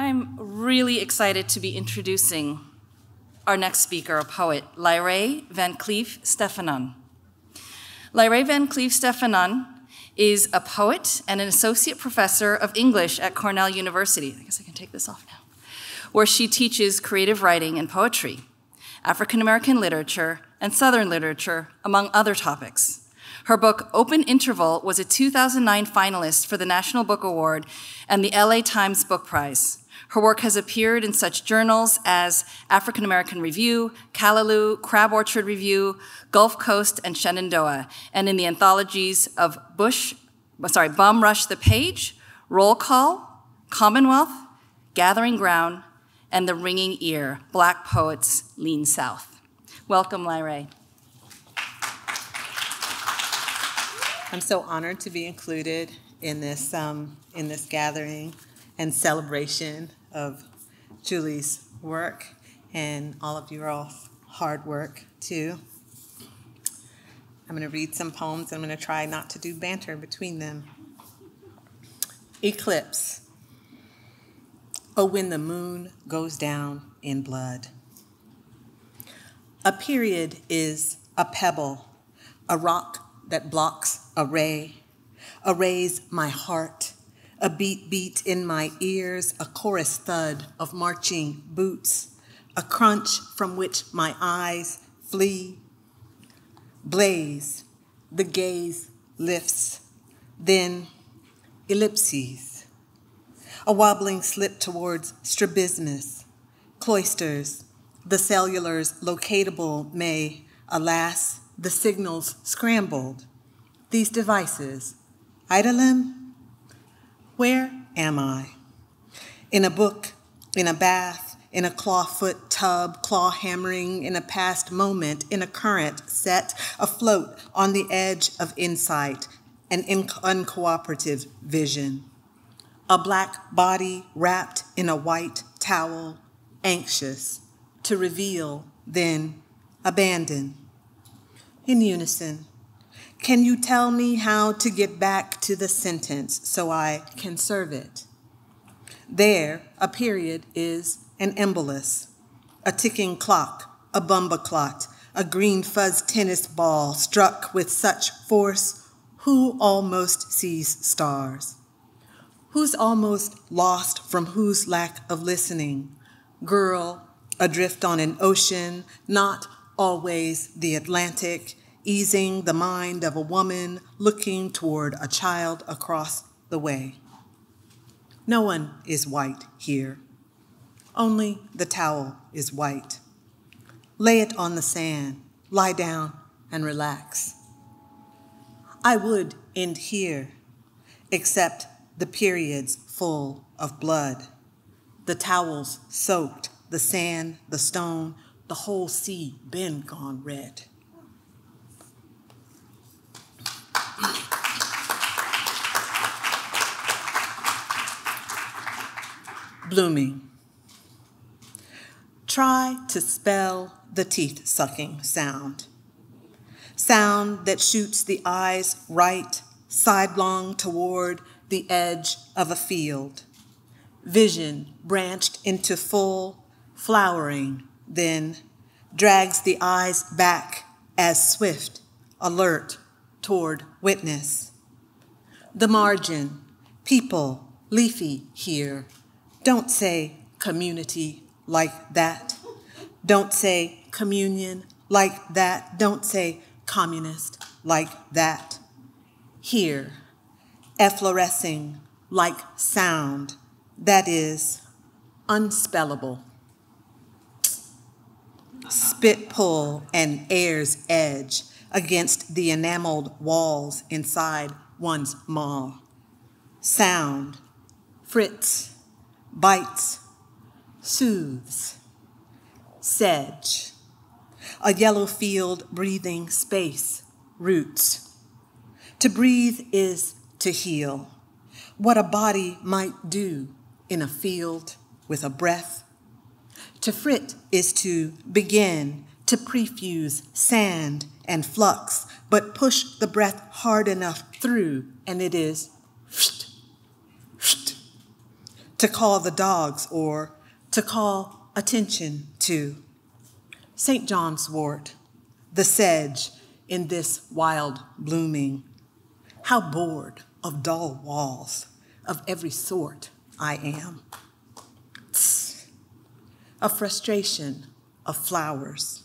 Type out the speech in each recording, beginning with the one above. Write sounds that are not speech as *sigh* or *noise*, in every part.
I'm really excited to be introducing our next speaker, a poet, Lyrae Van Clief-Stefanon. Lyrae Van Clief-Stefanon is a poet and an associate professor of English at Cornell University. I guess I can take this off now, where she teaches creative writing and poetry, African American literature, and Southern literature, among other topics. Her book, Open Interval, was a 2009 finalist for the National Book Award and the LA Times Book Prize. Her work has appeared in such journals as African American Review, Callaloo, Crab Orchard Review, Gulf Coast, and Shenandoah, and in the anthologies of Bush, sorry, Bum Rush the Page, Roll Call, Commonwealth, Gathering Ground, and The Ringing Ear, Black Poets Lean South. Welcome, Lyrae. I'm so honored to be included in this, um, in this gathering and celebration of Julie's work and all of your all hard work too. I'm going to read some poems. And I'm going to try not to do banter between them. Eclipse. Oh, when the moon goes down in blood. A period is a pebble, a rock that blocks a ray, a ray's my heart a beat beat in my ears, a chorus thud of marching boots, a crunch from which my eyes flee. Blaze, the gaze lifts, then ellipses, a wobbling slip towards strabismus, cloisters, the cellulars locatable may, alas, the signals scrambled. These devices, idolem, where am I? In a book, in a bath, in a clawfoot tub, claw hammering in a past moment, in a current set afloat on the edge of insight, an uncooperative vision. A black body wrapped in a white towel, anxious to reveal, then abandon. In unison, can you tell me how to get back to the sentence so I can serve it? There, a period is an embolus, a ticking clock, a bumba clot, a green fuzz tennis ball struck with such force, who almost sees stars? Who's almost lost from whose lack of listening? Girl, adrift on an ocean, not always the Atlantic, easing the mind of a woman looking toward a child across the way. No one is white here. Only the towel is white. Lay it on the sand, lie down, and relax. I would end here, except the periods full of blood, the towels soaked, the sand, the stone, the whole sea been gone red. Blooming. Try to spell the teeth sucking sound. Sound that shoots the eyes right, sidelong toward the edge of a field. Vision branched into full flowering, then drags the eyes back as swift, alert toward witness. The margin, people, leafy here don't say community like that. Don't say communion like that. Don't say communist like that. Here, efflorescing like sound that is unspellable. Spit pull and air's edge against the enameled walls inside one's maw. Sound, frits, bites, soothes, sedge, a yellow field breathing space, roots. To breathe is to heal, what a body might do in a field with a breath. To frit is to begin, to prefuse sand and flux, but push the breath hard enough through, and it is to call the dogs or to call attention to. St. John's wort, the sedge in this wild blooming. How bored of dull walls of every sort I am. Tss. A frustration of flowers,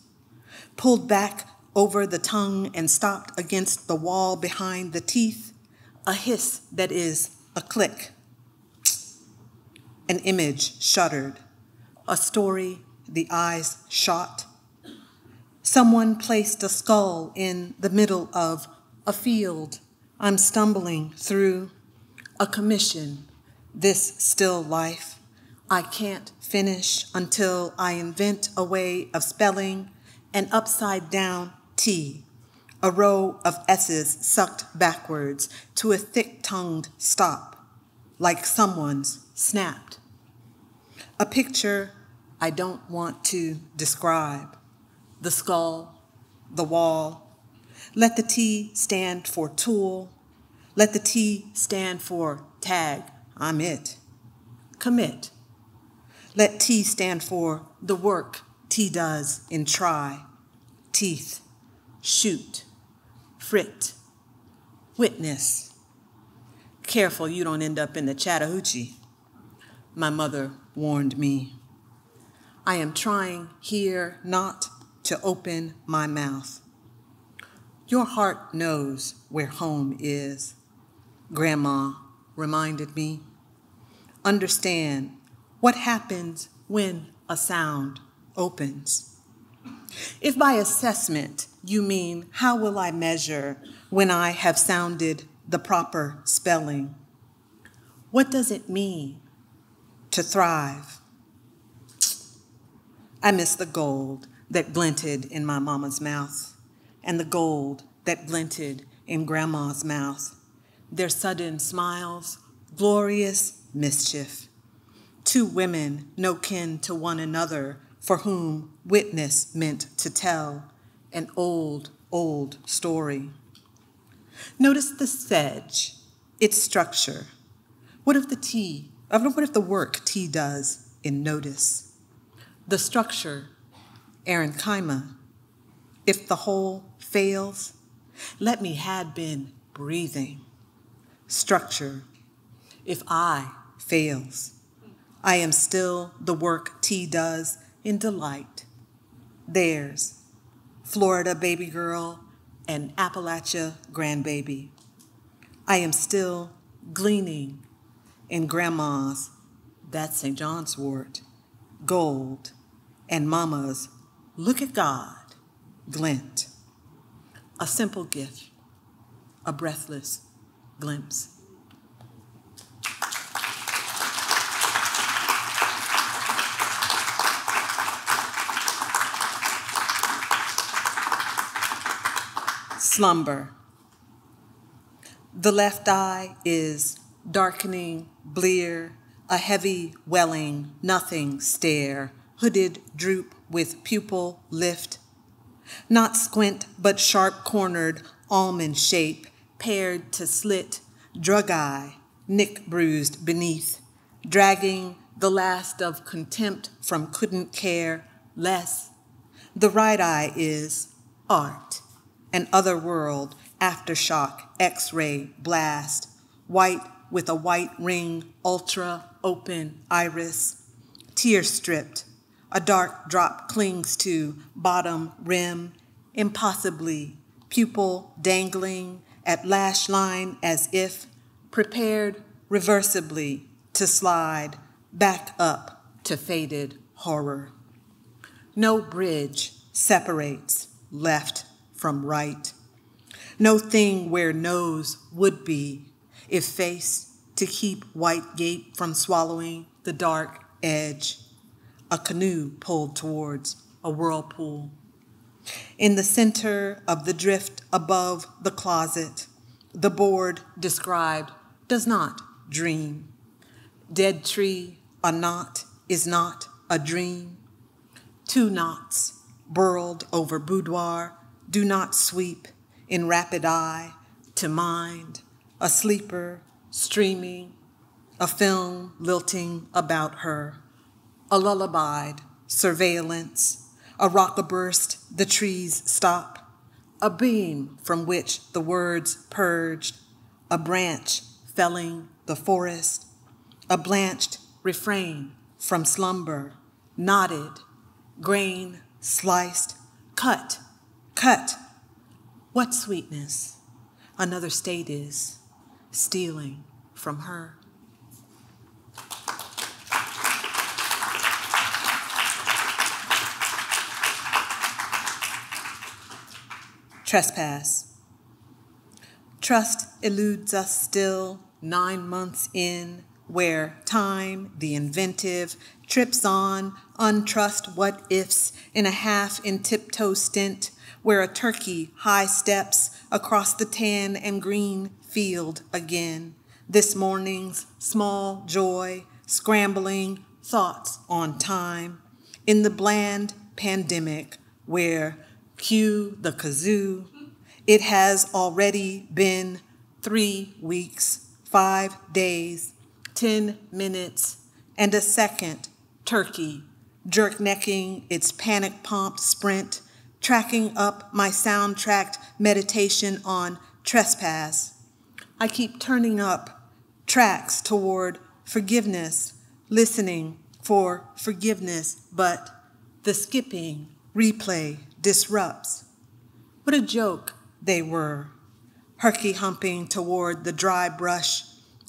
pulled back over the tongue and stopped against the wall behind the teeth, a hiss that is a click. An image shuddered, a story the eyes shot. Someone placed a skull in the middle of a field. I'm stumbling through a commission, this still life. I can't finish until I invent a way of spelling an upside down T, a row of S's sucked backwards to a thick tongued stop, like someone's snapped. A picture I don't want to describe the skull, the wall. Let the T stand for tool. Let the T stand for tag. I'm it. Commit. Let T stand for the work T does in try. Teeth. Shoot. Frit. Witness. Careful you don't end up in the Chattahoochee. My mother warned me. I am trying here not to open my mouth. Your heart knows where home is, Grandma reminded me. Understand what happens when a sound opens. If by assessment you mean how will I measure when I have sounded the proper spelling, what does it mean to thrive? I miss the gold that glinted in my mama's mouth and the gold that glinted in grandma's mouth. Their sudden smiles, glorious mischief. Two women, no kin to one another, for whom witness meant to tell an old, old story. Notice the sedge, its structure. What of the T, what if the work T does in notice? The structure, Aaron Kaima. If the whole fails, let me had been breathing. Structure. If I fails, I am still the work T does in delight. Theirs, Florida baby girl and Appalachia grandbaby. I am still gleaning in grandma's, that's St. John's wort, gold, and mama's, look at God, glint. A simple gift, a breathless glimpse. Slumber. The left eye is darkening, blear, a heavy, welling, nothing stare, hooded droop with pupil lift. Not squint, but sharp cornered, almond shape, paired to slit, drug eye, nick bruised beneath, dragging the last of contempt from couldn't care less. The right eye is art, an other world, aftershock, x ray, blast, white with a white ring, ultra open iris, tear stripped. A dark drop clings to bottom rim, impossibly, pupil dangling at lash line as if prepared reversibly to slide back up to faded horror. No bridge separates left from right. No thing where nose would be if face to keep white gape from swallowing the dark edge. A canoe pulled towards a whirlpool. In the center of the drift above the closet, the board described does not dream. Dead tree, a knot is not a dream. Two knots burled over boudoir do not sweep in rapid eye to mind, a sleeper streaming, a film lilting about her, a lullabied surveillance, a rockaburst, the trees stop, a beam from which the words purged, a branch felling the forest, a blanched refrain from slumber, knotted, grain sliced, cut, cut. What sweetness another state is stealing from her. Trespass. Trust eludes us still, nine months in, where time, the inventive, trips on, untrust what ifs in a half in tiptoe stint, where a turkey high steps across the tan and green field again. This morning's small joy, scrambling thoughts on time, in the bland pandemic where cue the kazoo. It has already been three weeks, five days, 10 minutes, and a second turkey, jerk necking its panic pumped sprint, tracking up my soundtracked meditation on trespass. I keep turning up tracks toward forgiveness, listening for forgiveness, but the skipping replay disrupts. What a joke they were, herky humping toward the dry brush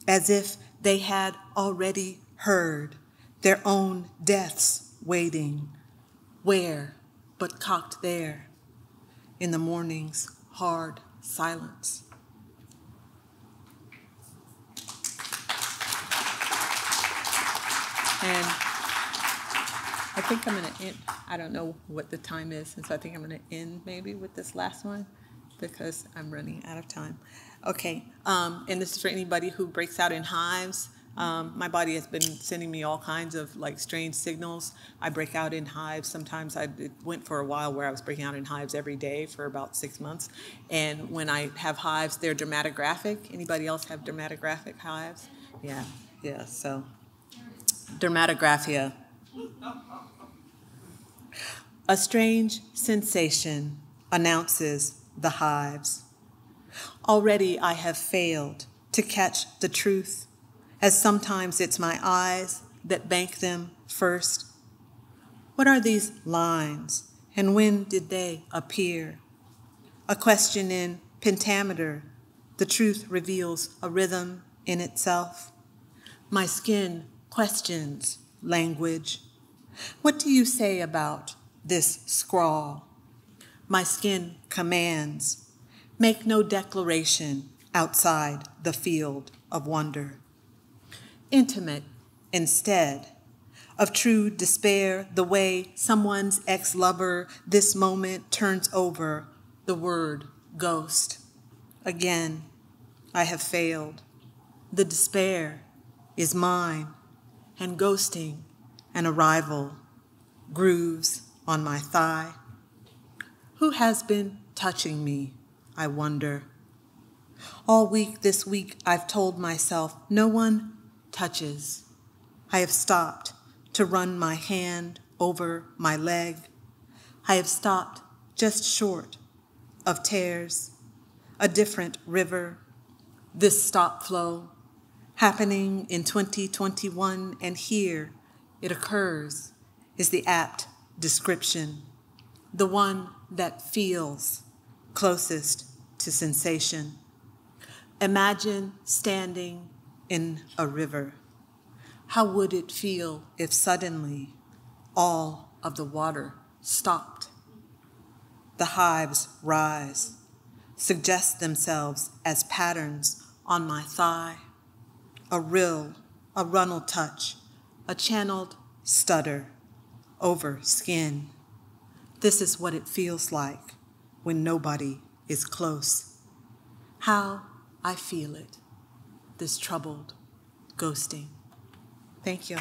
as if they had already heard their own deaths waiting. Where but cocked there in the morning's hard silence? And I think I'm going to end. I don't know what the time is, and so I think I'm going to end maybe with this last one because I'm running out of time. Okay, um, and this is for anybody who breaks out in hives. Um, my body has been sending me all kinds of like strange signals. I break out in hives. Sometimes I went for a while where I was breaking out in hives every day for about six months. And when I have hives, they're dermatographic. Anybody else have dermatographic hives? Yeah, yeah. So dermatographia a strange sensation announces the hives. Already I have failed to catch the truth, as sometimes it's my eyes that bank them first. What are these lines, and when did they appear? A question in pentameter, the truth reveals a rhythm in itself. My skin questions language. What do you say about this scrawl? My skin commands. Make no declaration outside the field of wonder. Intimate instead of true despair, the way someone's ex lover this moment turns over the word ghost. Again, I have failed. The despair is mine, and ghosting an arrival grooves on my thigh. Who has been touching me, I wonder? All week this week, I've told myself no one touches. I have stopped to run my hand over my leg. I have stopped just short of tears, a different river, this stop flow, happening in 2021, and here it occurs, is the apt description, the one that feels closest to sensation. Imagine standing in a river. How would it feel if suddenly all of the water stopped? The hives rise, suggest themselves as patterns on my thigh, a rill, a runnel touch, a channeled stutter over skin. This is what it feels like when nobody is close. How I feel it, this troubled ghosting. Thank you.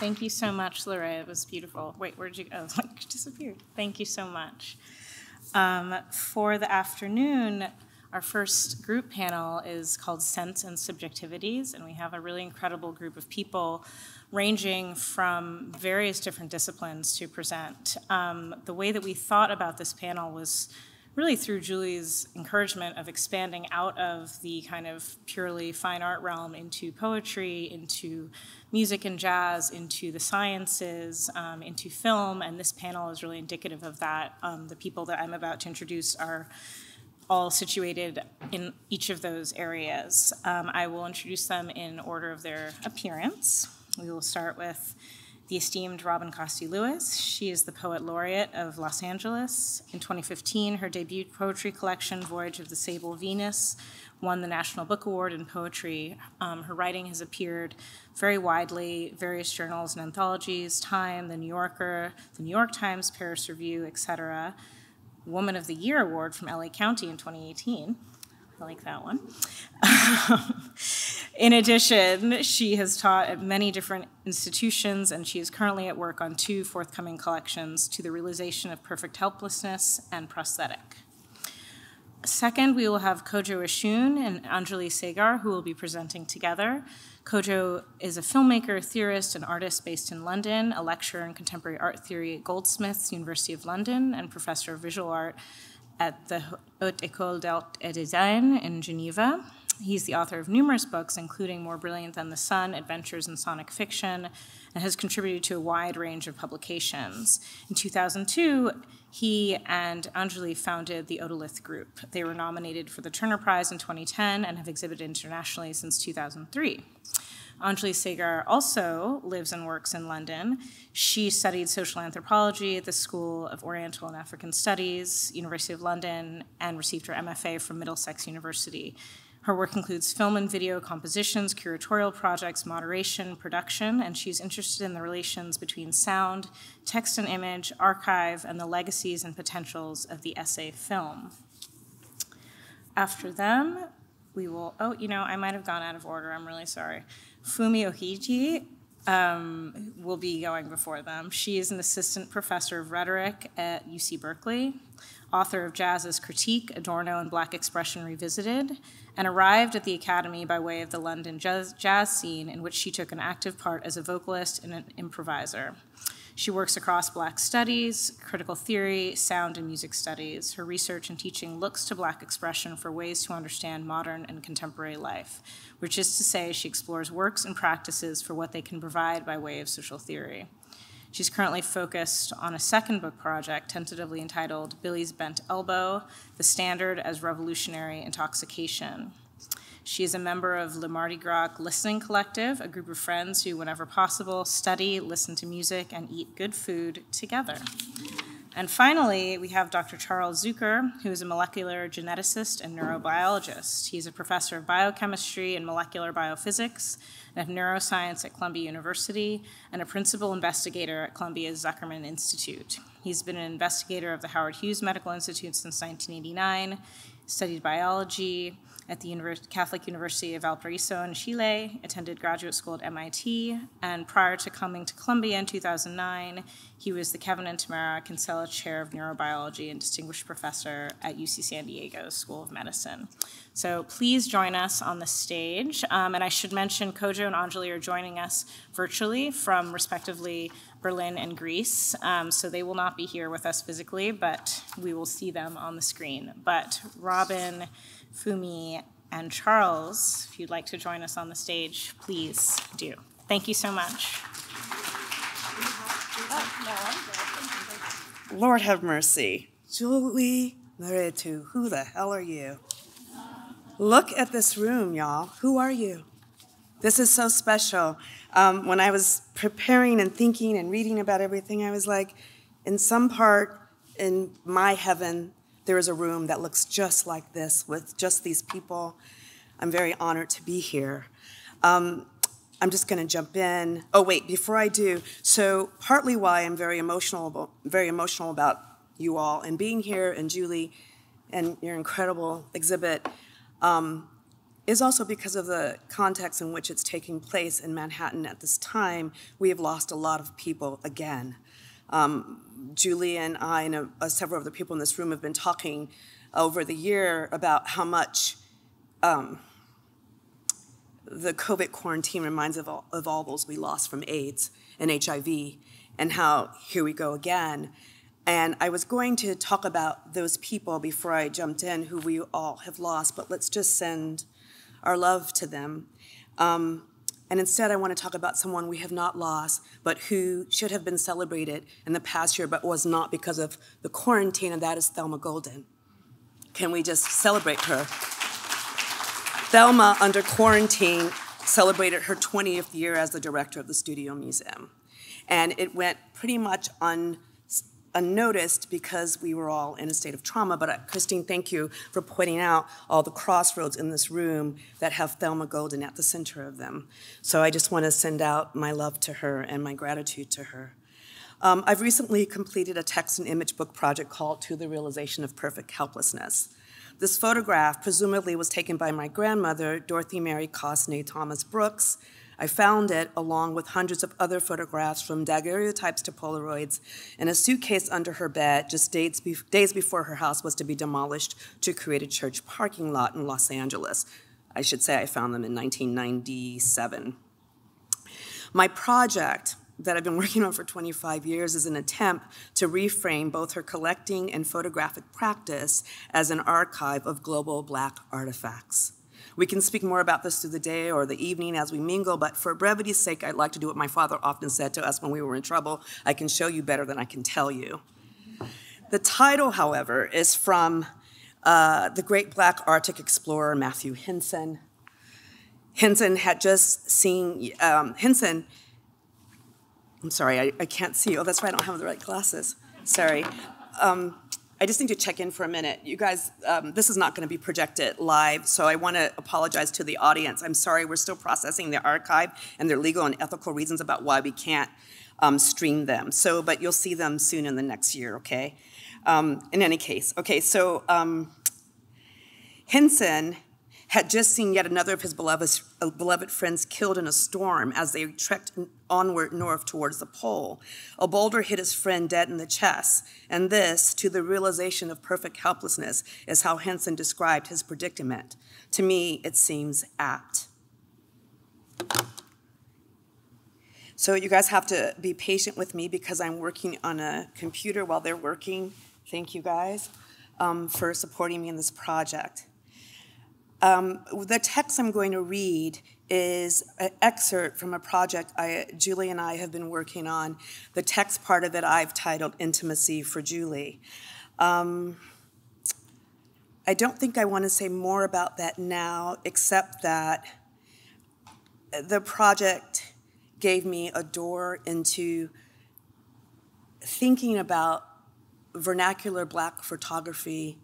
Thank you so much, Lorraine. It was beautiful. Wait, where'd you go? *laughs* Oh, disappeared. Thank you so much. Um, for the afternoon, our first group panel is called Sense and Subjectivities, and we have a really incredible group of people ranging from various different disciplines to present. Um, the way that we thought about this panel was really through Julie's encouragement of expanding out of the kind of purely fine art realm into poetry, into music and jazz, into the sciences, um, into film, and this panel is really indicative of that. Um, the people that I'm about to introduce are all situated in each of those areas. Um, I will introduce them in order of their appearance. We will start with the esteemed Robin Coste Lewis. She is the Poet Laureate of Los Angeles. In 2015, her debut poetry collection, Voyage of the Sable Venus, won the National Book Award in Poetry. Um, her writing has appeared very widely, various journals and anthologies, Time, The New Yorker, The New York Times, Paris Review, etc. Woman of the Year Award from LA County in 2018. I like that one. *laughs* In addition, she has taught at many different institutions, and she is currently at work on two forthcoming collections to the realization of perfect helplessness and prosthetic. Second, we will have Kodwo Eshun and Anjali Sagar, who will be presenting together. Kojo is a filmmaker, theorist, and artist based in London, a lecturer in contemporary art theory at Goldsmiths, University of London, and professor of visual art at the Haute École d'Art et Design in Geneva. He's the author of numerous books, including More Brilliant Than the Sun, Adventures in Sonic Fiction, and has contributed to a wide range of publications. In 2002, he and Anjali founded the Otolith Group. They were nominated for the Turner Prize in 2010 and have exhibited internationally since 2003. Anjali Sagar also lives and works in London. She studied social anthropology at the School of Oriental and African Studies, University of London, and received her MFA from Middlesex University. Her work includes film and video compositions, curatorial projects, moderation, production, and she's interested in the relations between sound, text and image, archive, and the legacies and potentials of the essay film. After them, we will, oh, you know, I might have gone out of order, I'm really sorry. Fumi Okiji um, will be going before them. She is an assistant professor of rhetoric at UC Berkeley, author of Jazz's Critique, Adorno and Black Expression Revisited, and arrived at the Academy by way of the London jazz, jazz scene, in which she took an active part as a vocalist and an improviser. She works across Black studies, critical theory, sound, and music studies. Her research and teaching looks to Black expression for ways to understand modern and contemporary life, which is to say, she explores works and practices for what they can provide by way of social theory. She's currently focused on a second book project, tentatively entitled Billy's Bent Elbow The Standard as Revolutionary Intoxication. She is a member of Le Mardi Gras Listening Collective, a group of friends who, whenever possible, study, listen to music, and eat good food together. And finally, we have Dr. Charles Zuker, who is a molecular geneticist and neurobiologist. He's a professor of biochemistry and molecular biophysics and of neuroscience at Columbia University and a principal investigator at Columbia's Zuckerman Institute. He's been an investigator of the Howard Hughes Medical Institute since 1989, studied biology, at the Univers- Catholic University of Valparaiso in Chile, attended graduate school at MIT, and prior to coming to Columbia in 2009, he was the Kevin and Tamara Kinsella Chair of Neurobiology and Distinguished Professor at UC San Diego School of Medicine. So please join us on the stage. Um, and I should mention Kodwo and Anjali are joining us virtually from respectively Berlin and Greece. Um, so they will not be here with us physically, but we will see them on the screen. But Robin, Fumi, and Charles, if you'd like to join us on the stage, please do. Thank you so much. Lord have mercy. Julie Mehretu, who the hell are you? Look at this room, y'all. Who are you? This is so special. Um, when I was preparing and thinking and reading about everything, I was like, in some part in my heaven, there is a room that looks just like this with just these people. I'm very honored to be here. Um, I'm just going to jump in. Oh wait, before I do, so partly why I'm very emotional, about, very emotional about you all and being here and Julie and your incredible exhibit. Um, is also because of the context in which it's taking place in Manhattan at this time. We have lost a lot of people again. Um, Julie and I and uh, several of the people in this room have been talking over the year about how much um, the COVID quarantine reminds of all, of all those we lost from AIDS and HIV, and how here we go again. And I was going to talk about those people before I jumped in who we all have lost, but let's just send our love to them. Um, and instead, I want to talk about someone we have not lost, but who should have been celebrated in the past year, but was not because of the quarantine, and that is Thelma Golden. Can we just celebrate her? Thelma, under quarantine, celebrated her 20th year as the director of the Studio Museum. And it went pretty much un unnoticed because we were all in a state of trauma. But uh, Christine, thank you for pointing out all the crossroads in this room that have Thelma Golden at the center of them. So I just want to send out my love to her and my gratitude to her. Um, I've recently completed a text and image book project called To the Realization of Perfect Helplessness. This photograph presumably was taken by my grandmother, Dorothy Mary Cosney Thomas Brooks, I found it along with hundreds of other photographs from daguerreotypes to Polaroids in a suitcase under her bed just days, be days before her house was to be demolished to create a church parking lot in Los Angeles. I should say I found them in 1997. My project that I've been *laughs* working on for 25 years is an attempt to reframe both her collecting and photographic practice as an archive of global black artifacts. We can speak more about this through the day or the evening as we mingle, but for brevity's sake, I'd like to do what my father often said to us when we were in trouble I can show you better than I can tell you. The title, however, is from uh, the great black Arctic explorer Matthew Henson. Henson had just seen, um, Henson, I'm sorry, I, I, can't see. Oh, that's right, I don't have the right glasses. Sorry. Um, I just need to check in for a minute. You guys, um, this is not going to be projected live, so I want to apologize to the audience. I'm sorry, we're still processing the archive, and there are legal and ethical reasons about why we can't um, stream them. So, but you'll see them soon in the next year, okay? Um, in any case, okay, so um, Henson had just seen yet another of his beloved, uh, beloved friends killed in a storm as they trekked onward north towards the pole. A boulder hit his friend dead in the chest, and this, to the realization of perfect helplessness, is how Henson described his predicament. To me, it seems apt. So you guys have to be patient with me because I'm working on a computer while they're working. Thank you guys um, for supporting me in this project. Um, the text I'm going to read is an excerpt from a project I, Julie and I have been working on. The text part of it I've titled Intimacy for Julie. Um, I don't think I want to say more about that now, except that the project gave me a door into thinking about vernacular black photography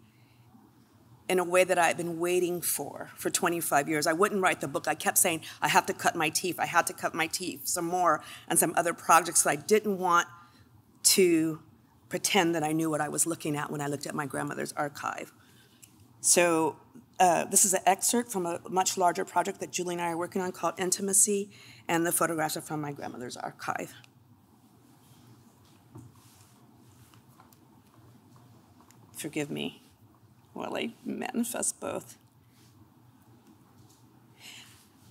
in a way that I had been waiting for for 25 years. I wouldn't write the book. I kept saying, I have to cut my teeth. I had to cut my teeth some more and some other projects. So I didn't want to pretend that I knew what I was looking at when I looked at my grandmother's archive. So uh, this is an excerpt from a much larger project that Julie and I are working on called Intimacy, and the photographs are from my grandmother's archive. Forgive me I manifest both.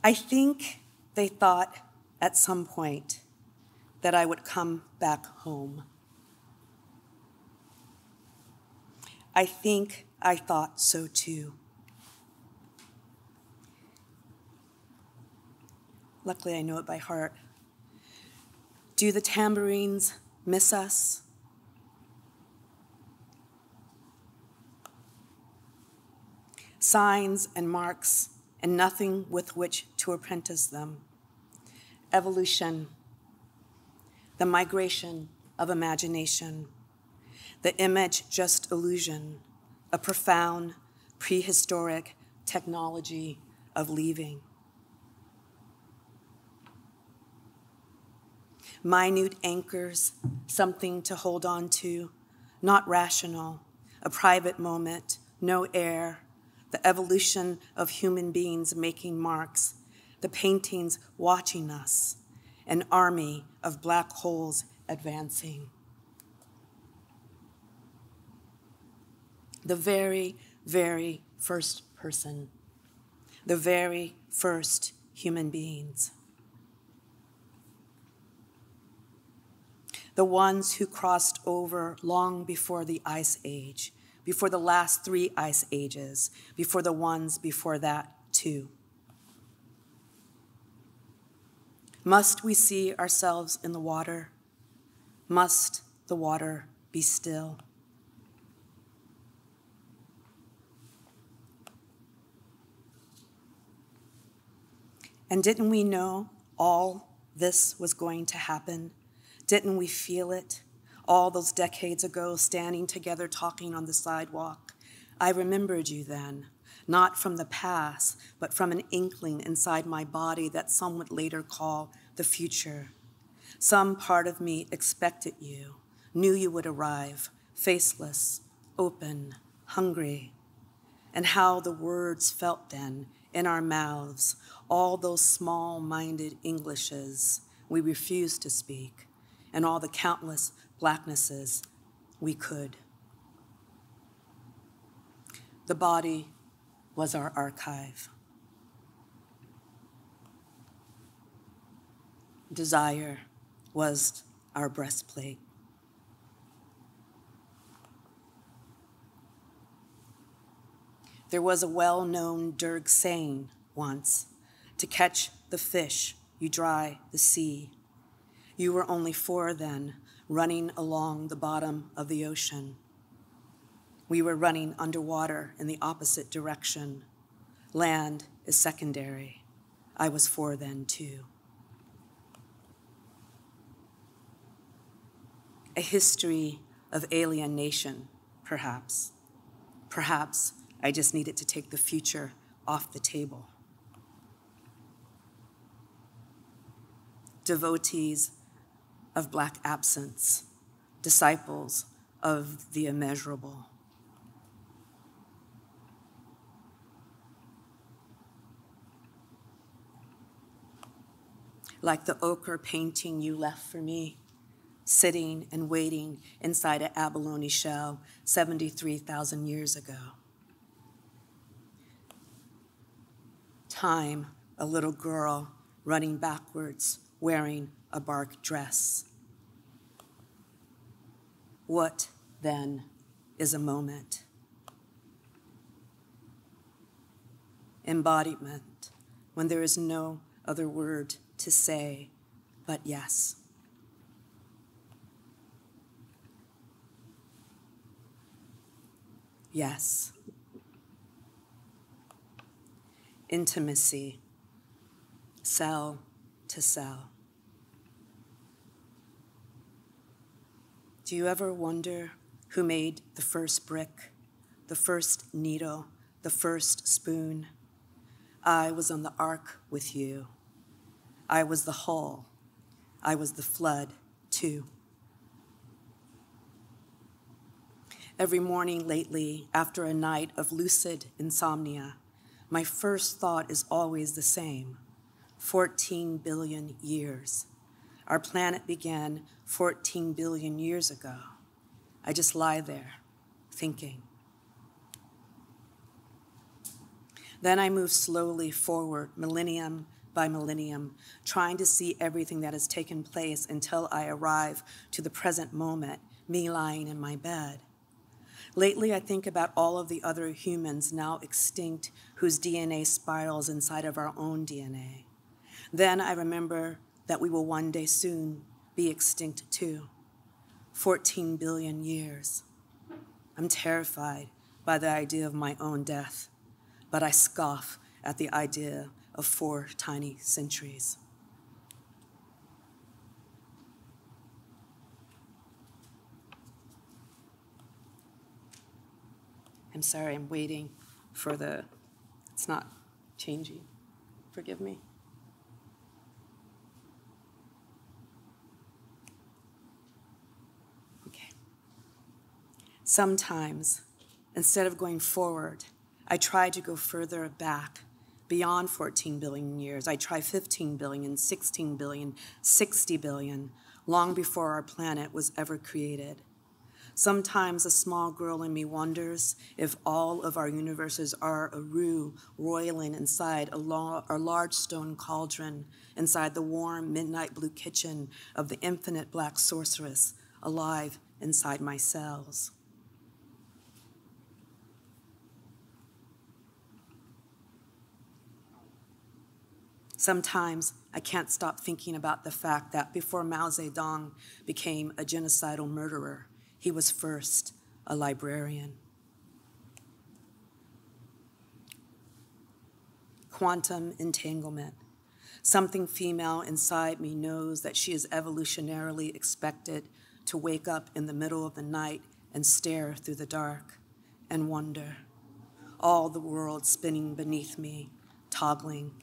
I think they thought at some point that I would come back home. I think I thought so too. Luckily, I know it by heart. Do the tambourines miss us? Signs and marks, and nothing with which to apprentice them. Evolution, the migration of imagination, the image just illusion, a profound prehistoric technology of leaving. Minute anchors, something to hold on to, not rational, a private moment, no air, the evolution of human beings making marks, the paintings watching us, an army of black holes advancing. The very, very first person, the very first human beings. The ones who crossed over long before the Ice Age, before the last three ice ages, before the ones before that, too. Must we see ourselves in the water? Must the water be still? And didn't we know all this was going to happen? Didn't we feel it all those decades ago, standing together talking on the sidewalk? I remembered you then, not from the past, but from an inkling inside my body that some would later call the future. Some part of me expected you, knew you would arrive, faceless, open, hungry, and how the words felt then in our mouths, all those small minded Englishes we refused to speak, and all the countless blacknesses we could. The body was our archive. Desire was our breastplate. There was a well known Derg saying once to catch the fish, you dry the sea. You were only four then, running along the bottom of the ocean. We were running underwater in the opposite direction. Land is secondary. I was four then, too. A history of alienation, perhaps. Perhaps I just needed to take the future off the table. Devotees of Black absence, disciples of the immeasurable. Like the ochre painting you left for me, sitting and waiting inside an abalone shell 73,000 years ago. time, a little girl running backwards, wearing a bark dress. What, then, is a moment? Embodiment, when there is no other word to say but yes. Yes. intimacy, cell to cell. Do you ever wonder who made the first brick, the first needle, the first spoon? I was on the ark with you. I was the hull. I was the flood, too. Every morning lately, after a night of lucid insomnia, my first thought is always the same 14 billion years. Our planet began 14 billion years ago. I just lie there thinking. Then I move slowly forward, millennium by millennium, trying to see everything that has taken place until I arrive to the present moment, me lying in my bed. Lately, I think about all of the other humans now extinct whose DNA spirals inside of our own DNA. Then I remember that we will one day soon be extinct too. 14 billion years. I'm terrified by the idea of my own death, but I scoff at the idea of four tiny centuries. I'm sorry, I'm waiting for the, it's not changing. Forgive me. Sometimes, instead of going forward, I try to go further back, beyond 14 billion years. I try 15 billion, 16 billion, 60 billion, long before our planet was ever created. Sometimes a small girl in me wonders if all of our universes are a roux roiling inside a, a large stone cauldron, inside the warm midnight blue kitchen of the infinite black sorceress alive inside my cells. Sometimes I can't stop thinking about the fact that before Mao Zedong became a genocidal murderer, he was first a librarian. Quantum entanglement. Something female inside me knows that she is evolutionarily expected to wake up in the middle of the night and stare through the dark and wonder. All the world spinning beneath me, toggling.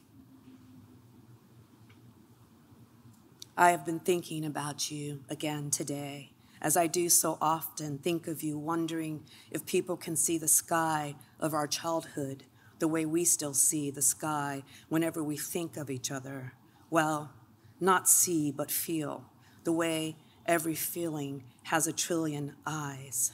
I have been thinking about you again today as I do so often, think of you wondering if people can see the sky of our childhood the way we still see the sky whenever we think of each other. Well, not see, but feel, the way every feeling has a trillion eyes.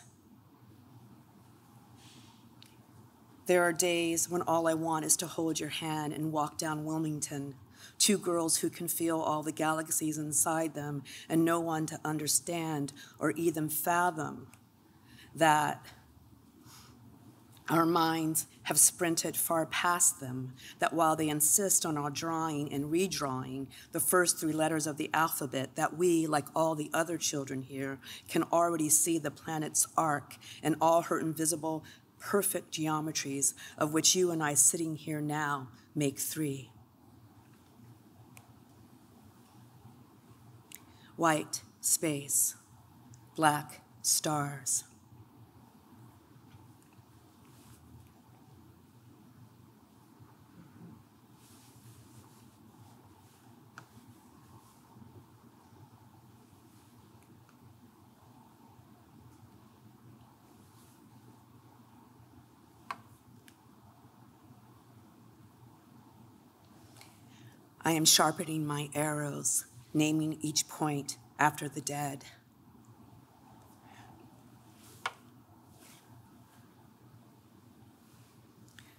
There are days when all I want is to hold your hand and walk down Wilmington two girls who can feel all the galaxies inside them and no one to understand or even fathom that our minds have sprinted far past them, that while they insist on our drawing and redrawing the first three letters of the alphabet, that we, like all the other children here, can already see the planet's arc and all her invisible, perfect geometries, of which you and I sitting here now make three. White space, black stars. I am sharpening my arrows naming each point after the dead.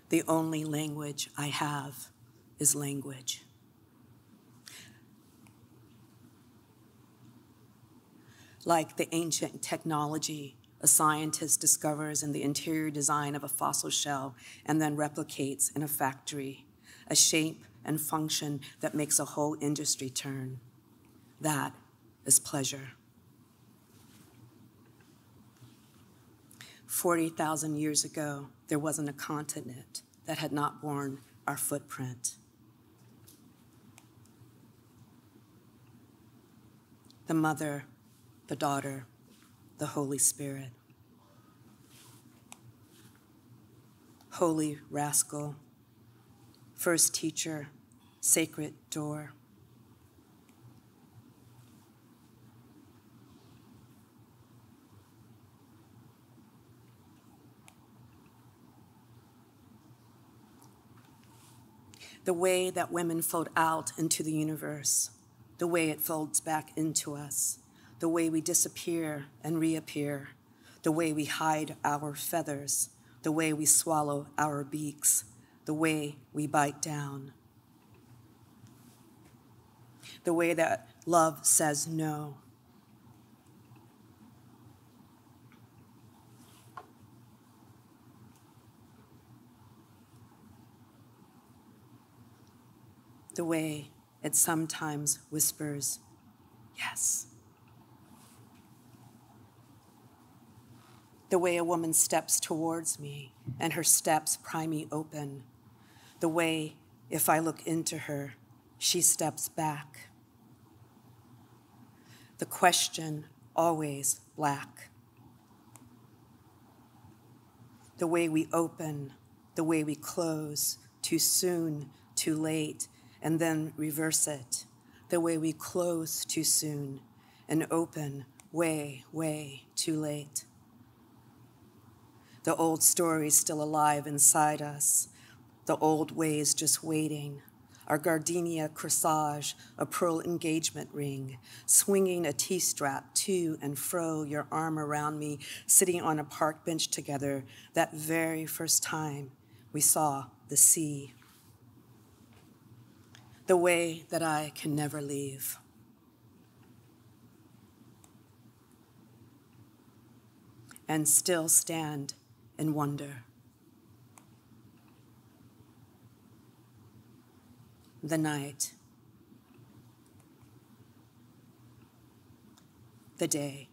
The only language I have is language. Like the ancient technology a scientist discovers in the interior design of a fossil shell and then replicates in a factory, a shape and function that makes a whole industry turn. That is pleasure. 40,000 years ago, there wasn't a continent that had not borne our footprint. The Mother, the Daughter, the Holy Spirit. Holy rascal, first teacher, sacred door. The way that women fold out into the universe, the way it folds back into us, the way we disappear and reappear, the way we hide our feathers, the way we swallow our beaks, the way we bite down, the way that love says no the way it sometimes whispers, yes. The way a woman steps towards me and her steps pry me open. The way, if I look into her, she steps back. The question, always black. The way we open, the way we close, too soon, too late, and then reverse it, the way we close too soon and open way, way too late. the old stories still alive inside us, the old ways just waiting, our gardenia corsage, a pearl engagement ring, swinging a T strap to and fro, your arm around me, sitting on a park bench together, that very first time we saw the sea. The way that I can never leave. And still stand in wonder. the night, the day.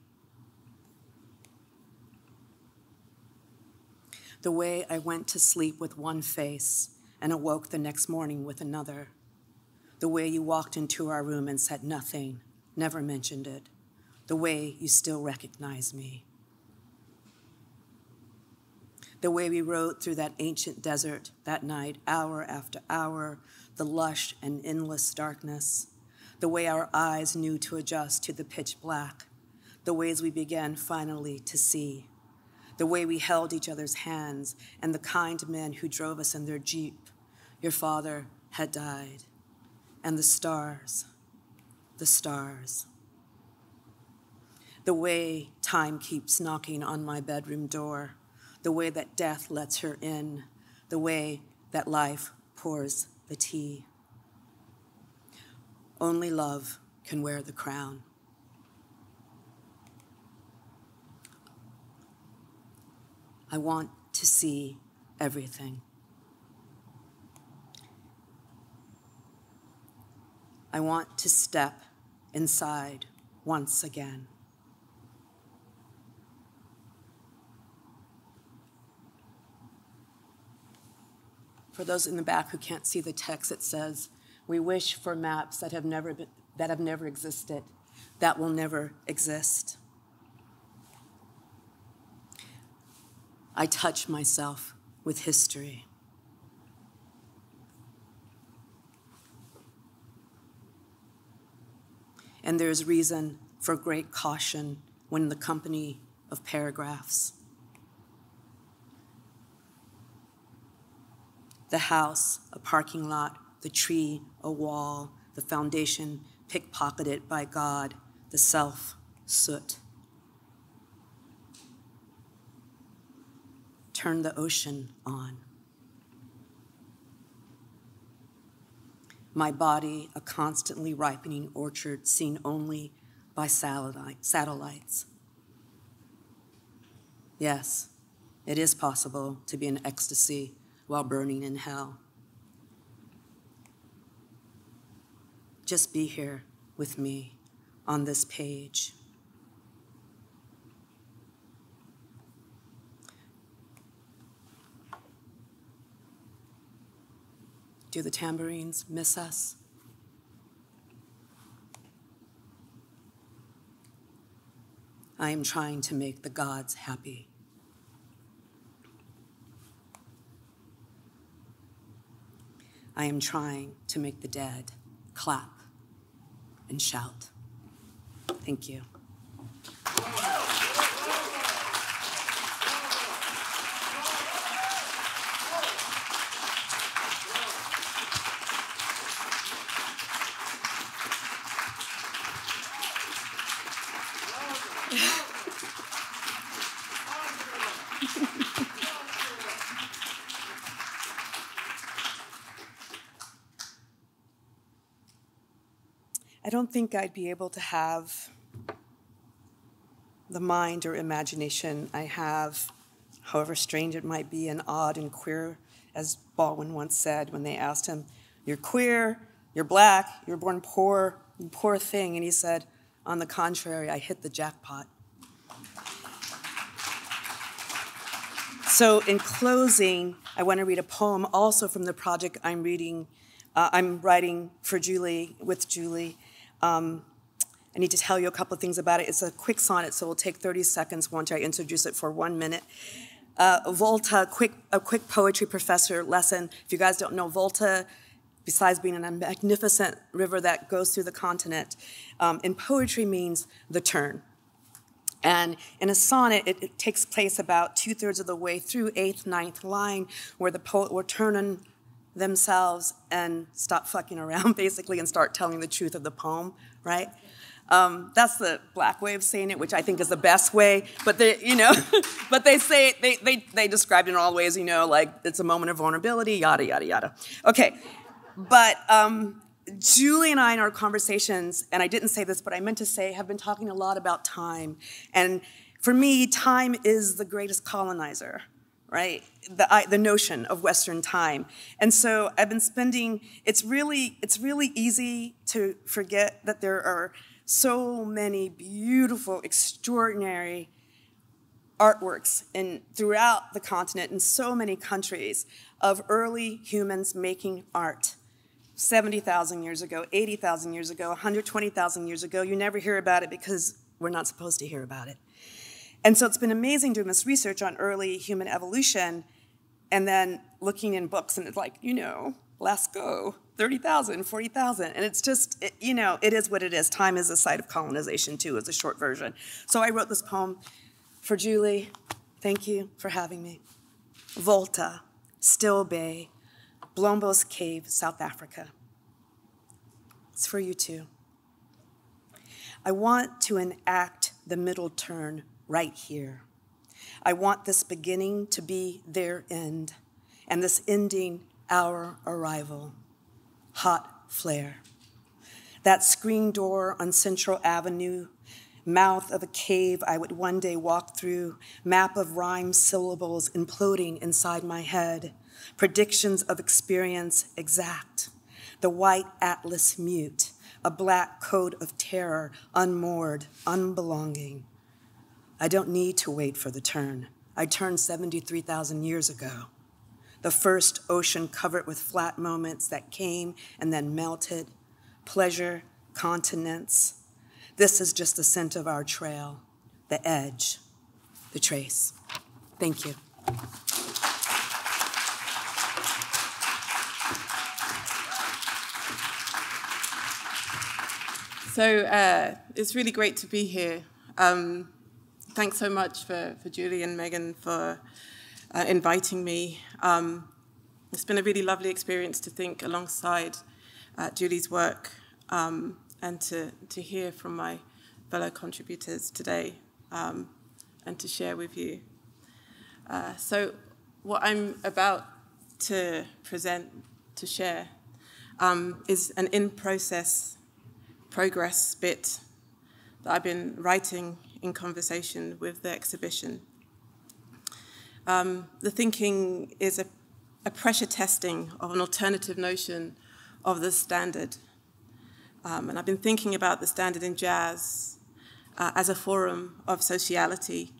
The way I went to sleep with one face and awoke the next morning with another. The way you walked into our room and said nothing, never mentioned it. The way you still recognize me. The way we rode through that ancient desert that night, hour after hour, the lush and endless darkness, the way our eyes knew to adjust to the pitch black, the ways we began finally to see, the way we held each other's hands, and the kind men who drove us in their Jeep. Your father had died, and the stars, the stars. The way time keeps knocking on my bedroom door, the way that death lets her in, the way that life pours the tea. Only love can wear the crown. I want to see everything. I want to step inside once again. For those in the back who can't see the text, it says, We wish for maps that have never, been, that have never existed, that will never exist. I touch myself with history. And there's reason for great caution when the company of paragraphs. the house, a parking lot, the tree, a wall, the foundation pickpocketed by God, the self, soot. Turn the ocean on. My body, a constantly ripening orchard seen only by satellite, satellites. Yes, it is possible to be in ecstasy while burning in hell. Just be here with me on this page. Do the tambourines miss us? I am trying to make the gods happy. I am trying to make the dead clap and shout. Thank you. I don't think I'd be able to have the mind or imagination I have, however strange it might be and odd and queer, as Baldwin once said when they asked him, You're queer, you're black, you're born poor, you poor thing. And he said, On the contrary, I hit the jackpot. So, in closing, I want to read a poem also from the project I'm reading, uh, I'm writing for Julie, with Julie. Um, I need to tell you a couple of things about it. It's a quick sonnet, so it'll take 30 seconds once I introduce it for one minute. Uh, Volta, quick, a quick poetry professor lesson. If you guys don't know, Volta, besides being a magnificent river that goes through the continent, um, in poetry means the turn. And in a sonnet, it, it takes place about two thirds of the way through eighth, ninth line, where the poet will turn on themselves and stop fucking around, *laughs* basically, and start telling the truth of the poem, right? Um, that's the black way of saying it, which I think is the best way. But they, you know, *laughs* but they say they they they describe it in all ways, you know, like it's a moment of vulnerability, yada yada yada. Okay, but um, Julie and I in our conversations, and I didn't say this, but I meant to say, have been talking a lot about time. And for me, time is the greatest colonizer, right? The, I, the notion of Western time. And so I've been spending, it's really, it's really easy to forget that there are so many beautiful, extraordinary artworks in, throughout the continent in so many countries of early humans making art 70,000 years ago, 80,000 years ago, 120,000 years ago. You never hear about it because we're not supposed to hear about it. And so it's been amazing doing this research on early human evolution and then looking in books and it's like, you know, Lascaux, 30,000, 40,000. And it's just, it, you know, it is what it is. Time is a site of colonization too, is a short version. So I wrote this poem for Julie. Thank you for having me. Volta, Still Bay, Blombos Cave, South Africa. It's for you too. I want to enact the middle turn right here. I want this beginning to be their end, and this ending our arrival. Hot flare. That screen door on Central Avenue, mouth of a cave I would one day walk through, map of rhyme syllables imploding inside my head predictions of experience exact, the white atlas mute, a black coat of terror, unmoored, unbelonging. I don't need to wait for the turn. I turned 73,000 years ago. The first ocean covered with flat moments that came and then melted, pleasure, continents. This is just the scent of our trail, the edge, the trace. Thank you. So uh, it's really great to be here. Um, thanks so much for, for Julie and Megan for uh, inviting me. Um, it's been a really lovely experience to think alongside uh, Julie's work um, and to, to hear from my fellow contributors today um, and to share with you. Uh, so what I'm about to present, to share, um, is an in-process progress bit that I've been writing in conversation with the exhibition. Um, the thinking is a, a, pressure testing of an alternative notion of the standard. Um, and I've been thinking about the standard in jazz uh, as a forum of sociality,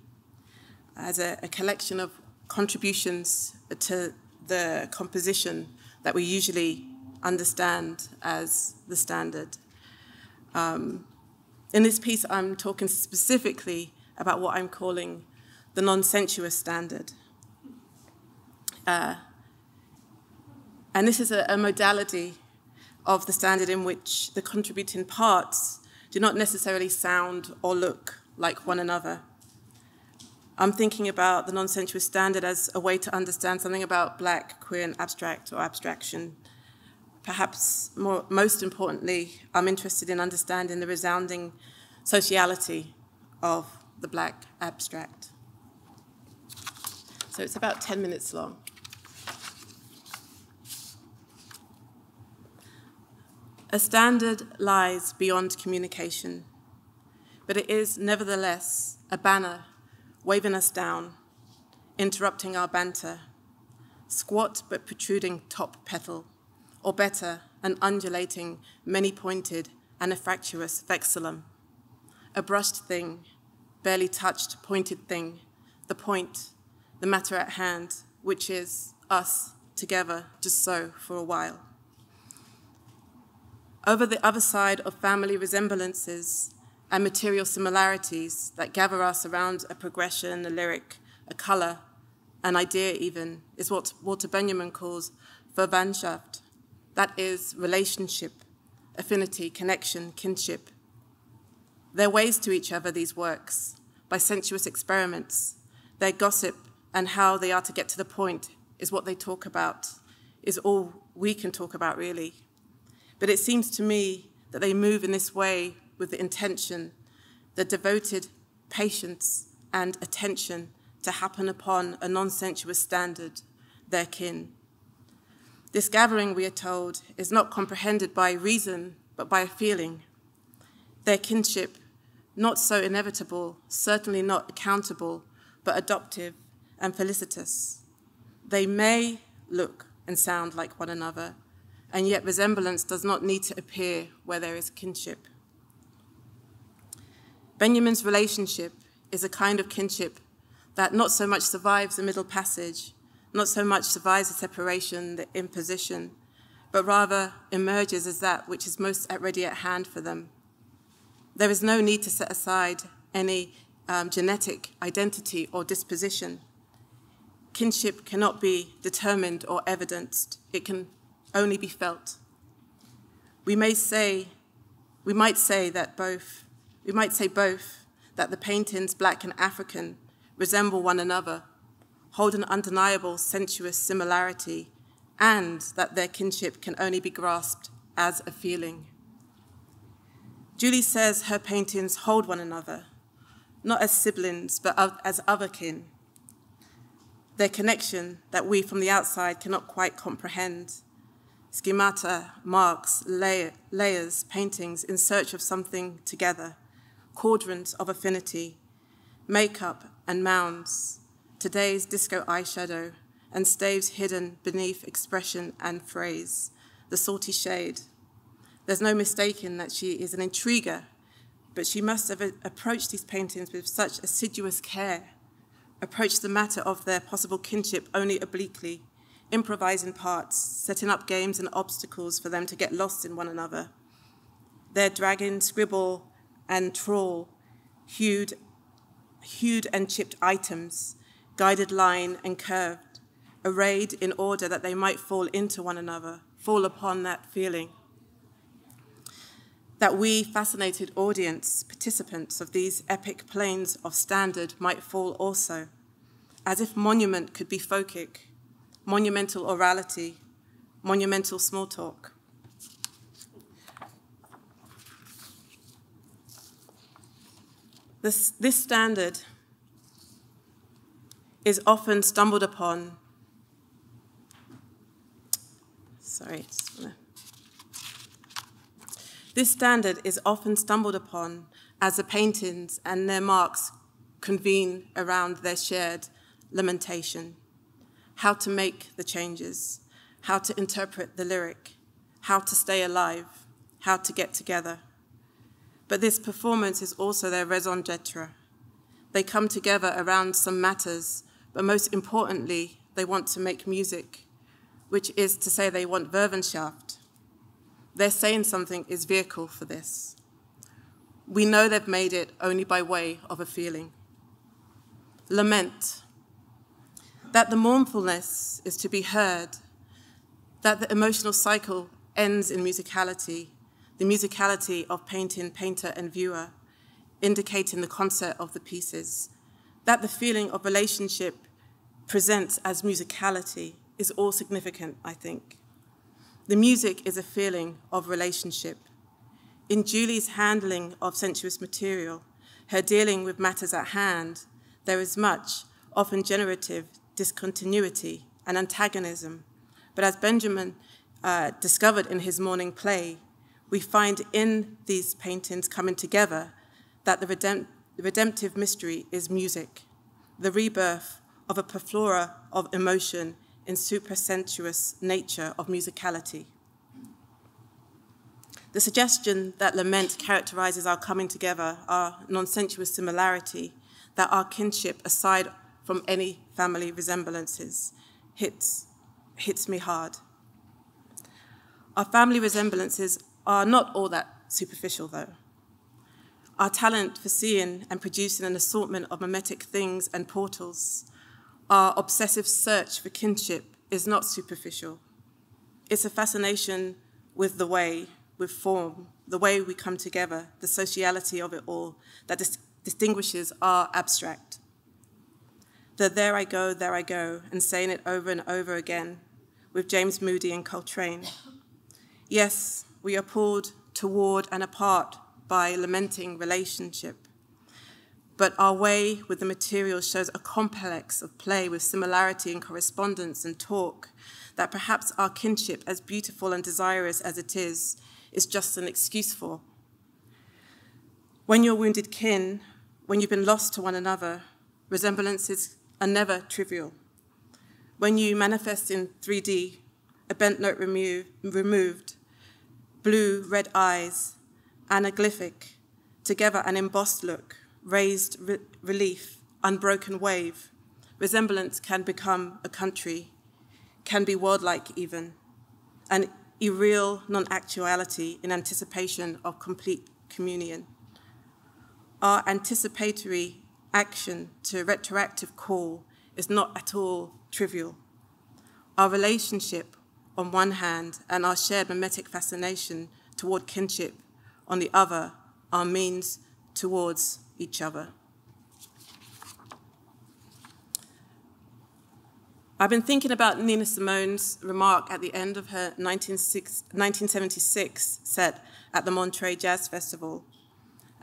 as a, a collection of contributions to the composition that we usually understand as the standard. Um, in this piece, I'm talking specifically about what I'm calling the non-sensuous standard. Uh, and this is a, a modality of the standard in which the contributing parts do not necessarily sound or look like one another. I'm thinking about the non-sensuous standard as a way to understand something about black, queer, and abstract or abstraction perhaps more, most importantly, I'm interested in understanding the resounding sociality of the black abstract. So it's about 10 minutes long. A standard lies beyond communication, but it is nevertheless a banner waving us down, interrupting our banter, squat but protruding top petal or better, an undulating, many-pointed, anaphractuous vexillum. A brushed thing, barely touched, pointed thing, the point, the matter at hand, which is us together, just so, for a while. Over the other side of family resemblances and material similarities that gather us around a progression, a lyric, a color, an idea even, is what Walter Benjamin calls Verwandtschaft, that is relationship, affinity, connection, kinship. They're ways to each other, these works, by sensuous experiments. Their gossip and how they are to get to the point is what they talk about, is all we can talk about, really. But it seems to me that they move in this way with the intention, the devoted patience and attention to happen upon a non sensuous standard, their kin. This gathering, we are told, is not comprehended by reason, but by a feeling. Their kinship, not so inevitable, certainly not accountable, but adoptive and felicitous. They may look and sound like one another, and yet resemblance does not need to appear where there is kinship. Benjamin's relationship is a kind of kinship that not so much survives the middle passage, not so much survives the separation, the imposition, but rather emerges as that which is most ready at hand for them. There is no need to set aside any um, genetic identity or disposition. Kinship cannot be determined or evidenced, it can only be felt. We may say, we might say that both, we might say both, that the paintings, black and African, resemble one another, hold an undeniable sensuous similarity, and that their kinship can only be grasped as a feeling. Julie says her paintings hold one another, not as siblings, but as other kin. Their connection that we from the outside cannot quite comprehend. Schemata, marks, layer, layers, paintings in search of something together, cauldrons of affinity, makeup and mounds, today's disco eyeshadow, and staves hidden beneath expression and phrase, the salty shade, there's no mistaking that she is an intriguer, but she must have approached these paintings with such assiduous care, approached the matter of their possible kinship only obliquely, improvising parts, setting up games and obstacles for them to get lost in one another. Their dragon, scribble, and trawl, hued, hued and chipped items, guided line and curved, arrayed in order that they might fall into one another, fall upon that feeling that we, fascinated audience, participants of these epic planes of standard, might fall also, as if monument could be phokic, monumental orality, monumental small talk. This, this standard is often stumbled upon. Sorry, this standard is often stumbled upon as the paintings and their marks convene around their shared lamentation. How to make the changes, how to interpret the lyric, how to stay alive, how to get together. But this performance is also their raison d'etre. They come together around some matters, but most importantly, they want to make music, which is to say they want Verwandtschaft, they're saying something is vehicle for this. We know they've made it only by way of a feeling. Lament. That the mournfulness is to be heard, that the emotional cycle ends in musicality, the musicality of painting, painter, and viewer, indicating the concert of the pieces, that the feeling of relationship presents as musicality is all significant, I think. The music is a feeling of relationship. In Julie's handling of sensuous material, her dealing with matters at hand, there is much, often generative, discontinuity and antagonism. But as Benjamin uh, discovered in his mourning play, we find in these paintings coming together that the, the redemptive mystery is music, the rebirth of a plethora of emotion in supersensuous nature of musicality. The suggestion that lament characterizes our coming together, our non-sensuous similarity, that our kinship, aside from any family resemblances, hits, hits me hard. Our family resemblances are not all that superficial, though. Our talent for seeing and producing an assortment of mimetic things and portals, our obsessive search for kinship is not superficial. It's a fascination with the way, with form, the way we come together, the sociality of it all that dis distinguishes our abstract. The there I go, there I go, and saying it over and over again with James Moody and Coltrane. Yes, we are pulled toward and apart by lamenting relationship. But our way with the material shows a complex of play with similarity and correspondence and talk that perhaps our kinship, as beautiful and desirous as it is, is just an excuse for. When you're wounded kin, when you've been lost to one another, resemblances are never trivial. When you manifest in 3D, a bent note remo removed, blue, red eyes, anaglyphic, together an embossed look, raised re relief, unbroken wave, resemblance can become a country, can be world-like even, an irreal non-actuality in anticipation of complete communion. Our anticipatory action to retroactive call is not at all trivial. Our relationship on one hand and our shared mimetic fascination toward kinship on the other are means towards each other. I've been thinking about Nina Simone's remark at the end of her 1976 set at the Montreux Jazz Festival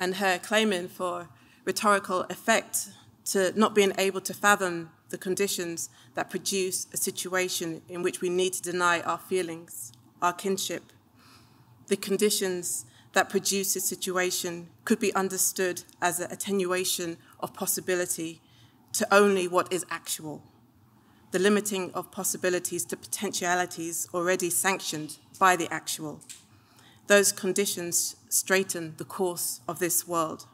and her claiming for rhetorical effect to not being able to fathom the conditions that produce a situation in which we need to deny our feelings, our kinship. The conditions that produce a situation could be understood as an attenuation of possibility to only what is actual, the limiting of possibilities to potentialities already sanctioned by the actual. Those conditions straighten the course of this world.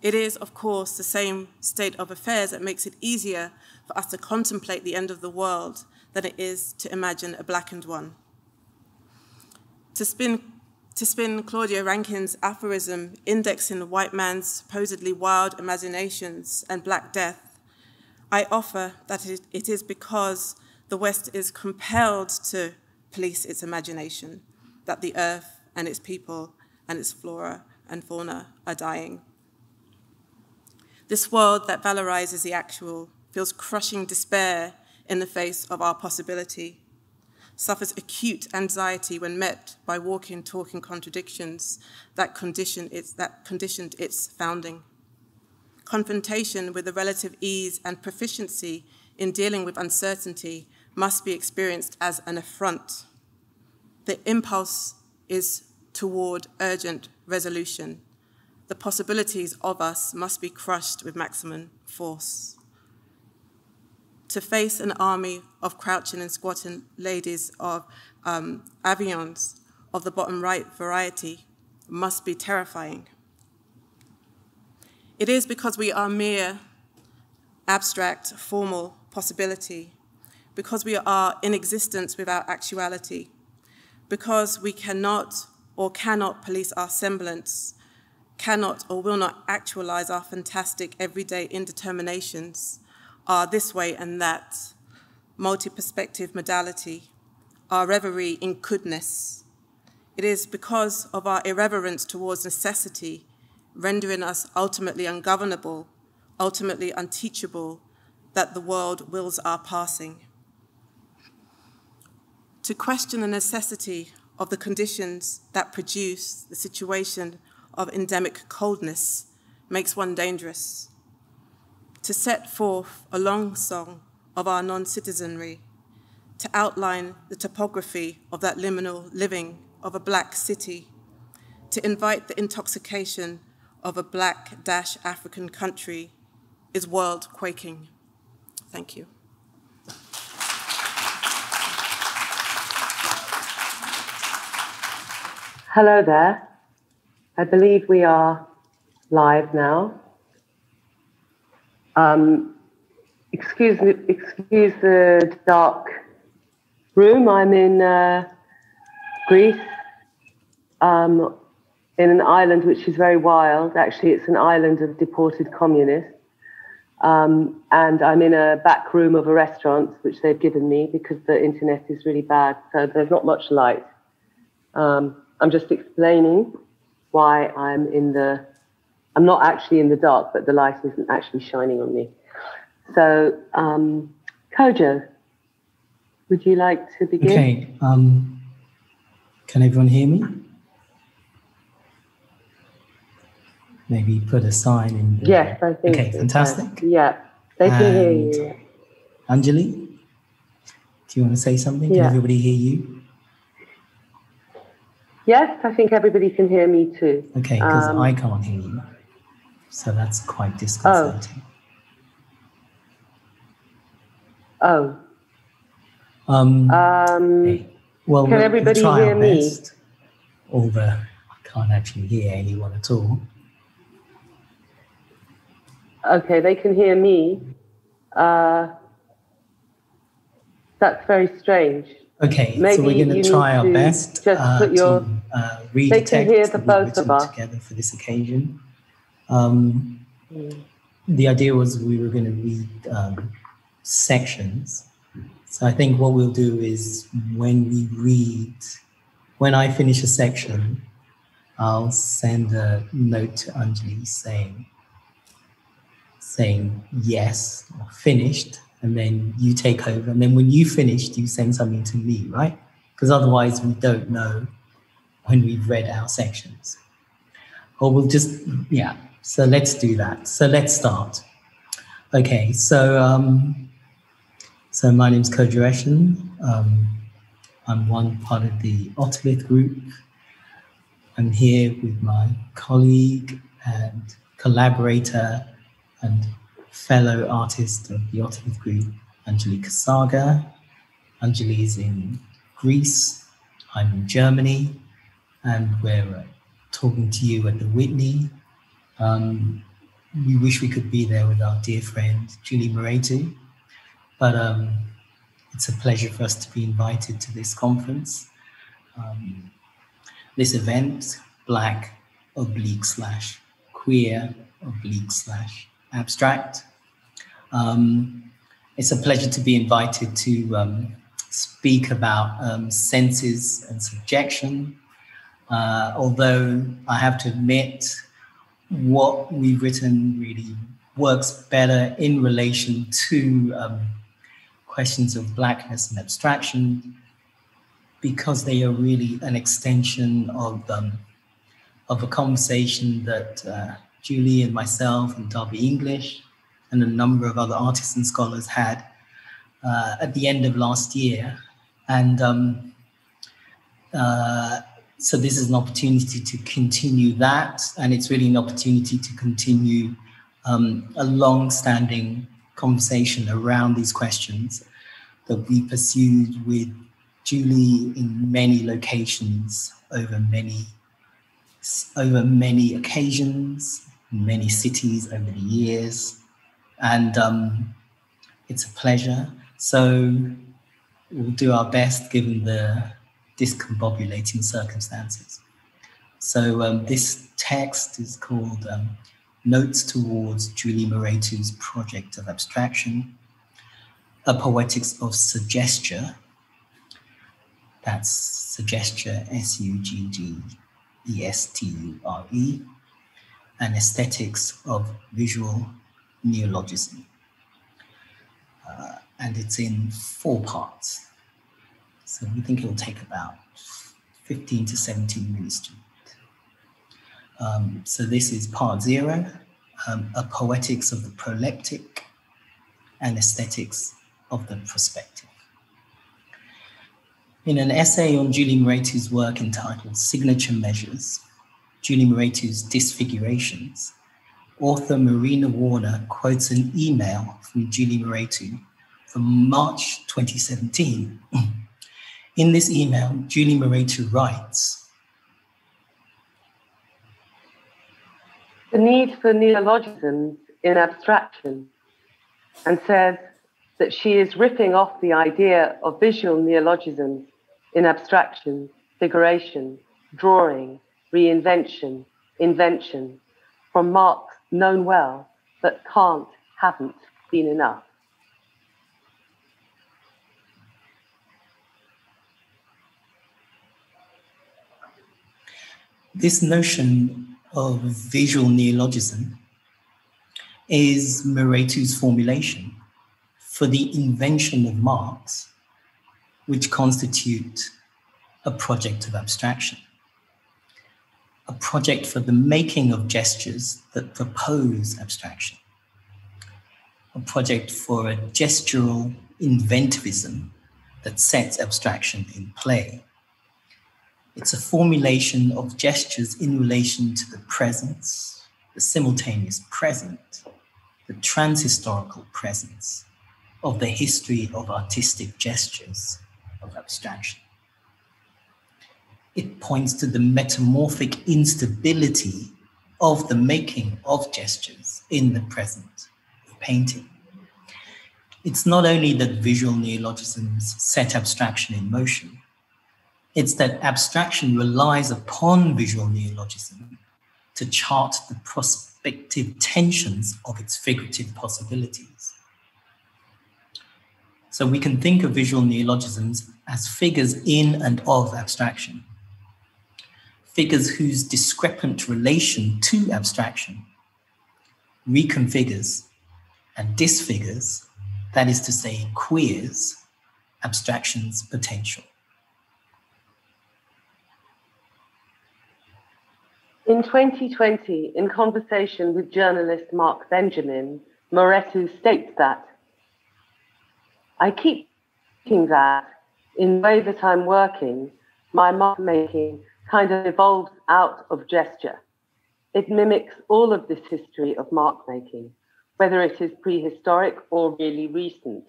It is, of course, the same state of affairs that makes it easier for us to contemplate the end of the world than it is to imagine a blackened one. To spin to spin Claudia Rankine's aphorism indexing the white man's supposedly wild imaginations and Black Death, I offer that it is because the West is compelled to police its imagination that the earth and its people and its flora and fauna are dying. This world that valorizes the actual feels crushing despair in the face of our possibility suffers acute anxiety when met by walking, talking contradictions that, condition its, that conditioned its founding. Confrontation with the relative ease and proficiency in dealing with uncertainty must be experienced as an affront. The impulse is toward urgent resolution. The possibilities of us must be crushed with maximum force to face an army of crouching and squatting ladies of um, Avignon of the bottom right variety must be terrifying. It is because we are mere abstract, formal possibility, because we are in existence without actuality, because we cannot or cannot police our semblance, cannot or will not actualize our fantastic everyday indeterminations, our this way and that, multi-perspective modality, our reverie in goodness. It is because of our irreverence towards necessity, rendering us ultimately ungovernable, ultimately unteachable, that the world wills our passing. To question the necessity of the conditions that produce the situation of endemic coldness makes one dangerous to set forth a long song of our non-citizenry, to outline the topography of that liminal living of a black city, to invite the intoxication of a black dash African country is world quaking. Thank you. Hello there. I believe we are live now. Um, excuse me, excuse the dark room. I'm in uh, Greece, um, in an island which is very wild. Actually, it's an island of deported communists. Um, and I'm in a back room of a restaurant, which they've given me because the internet is really bad. So there's not much light. Um, I'm just explaining why I'm in the I'm not actually in the dark, but the light isn't actually shining on me. So, um, Kodwo, would you like to begin? Okay. Um, can everyone hear me? Maybe put a sign in. The, yes, I think. Okay, fantastic. Yeah, they can hear you. Anjali, do you want to say something? Can Yeah. everybody hear you? Yes, I think everybody can hear me too. Okay, because Um, I can't hear you. So that's quite disconcerting. Oh, Um, um, okay. Well, can we'll everybody hear me? Although I can't actually hear anyone at all. okay, they can hear me. Uh, that's very strange. Okay, so we're going to try our best just uh, put your- to uh, They can hear the both of us. together for this occasion. Um, the idea was we were going to read um, sections. So I think what we'll do is when we read, when I finish a section, I'll send a note to Anjali saying, saying yes or finished, and then you take over. And then when you finished, you send something to me, right? Because otherwise we don't know when we've read our sections. Or we'll just, yeah. So let's do that. So let's start. Okay, so um, so my name's Kodwo Eshun. Um, I'm one part of the Otolith group. I'm here with my colleague and collaborator and fellow artist of the Otolith group, Anjalika Sagar. Anjali is in Greece. I'm in Germany, and we're uh, talking to you at the Whitney. Um, we wish we could be there with our dear friend Julie Mehretu, but um, it's a pleasure for us to be invited to this conference. Um, this event, Black oblique slash queer oblique slash abstract. Um, it's a pleasure to be invited to um, speak about um, senses and subjection. Uh, although I have to admit, what we've written really works better in relation to um, questions of blackness and abstraction because they are really an extension of um, of a conversation that uh, Julie and myself and Darby English and a number of other artists and scholars had uh, at the end of last year, and um, uh, so this is an opportunity to continue that, and it's really an opportunity to continue um, a long-standing conversation around these questions that we pursued with Julie in many locations over many over many occasions, in many cities over the years, and um, it's a pleasure. So we'll do our best given the discombobulating circumstances. So um, this text is called um, Notes Towards Julie Mehretu's Project of Abstraction, a Poetics of Suggestion. That's Suggesture, S-U-G-G-E-S-T-U-R-E, and Aesthetics of Visual Neologism. Uh, and it's in four parts. So we think it will take about 15 to 17 minutes to. Um, so this is part zero, um, a poetics of the proleptic and aesthetics of the prospective. In an essay on Julie Mehretu's work entitled Signature Measures, Julie Mehretu's Disfigurations, author Marina Warner quotes an email from Julie Mehretu from March 2017. *clears throat* In this email, Julie Mehretu writes The need for neologisms in abstraction, and says that she is ripping off the idea of visual neologisms in abstraction, figuration, drawing, reinvention, invention, from marks known well but can't, haven't been enough. This notion of visual neologism is Mehretu's formulation for the invention of marks, which constitute a project of abstraction, a project for the making of gestures that propose abstraction, a project for a gestural inventivism that sets abstraction in play. It's a formulation of gestures in relation to the presence, the simultaneous present, the transhistorical presence of the history of artistic gestures of abstraction. It points to the metamorphic instability of the making of gestures in the present of painting. It's not only that visual neologisms set abstraction in motion, it's that abstraction relies upon visual neologism to chart the prospective tensions of its figurative possibilities. So we can think of visual neologisms as figures in and of abstraction, figures whose discrepant relation to abstraction reconfigures and disfigures, that is to say, queers abstraction's potential. In 2020, in conversation with journalist Mark Benjamin, Mehretu states that I keep thinking that in the way that I'm working, my mark making kind of evolves out of gesture. It mimics all of this history of mark making, whether it is prehistoric or really recent.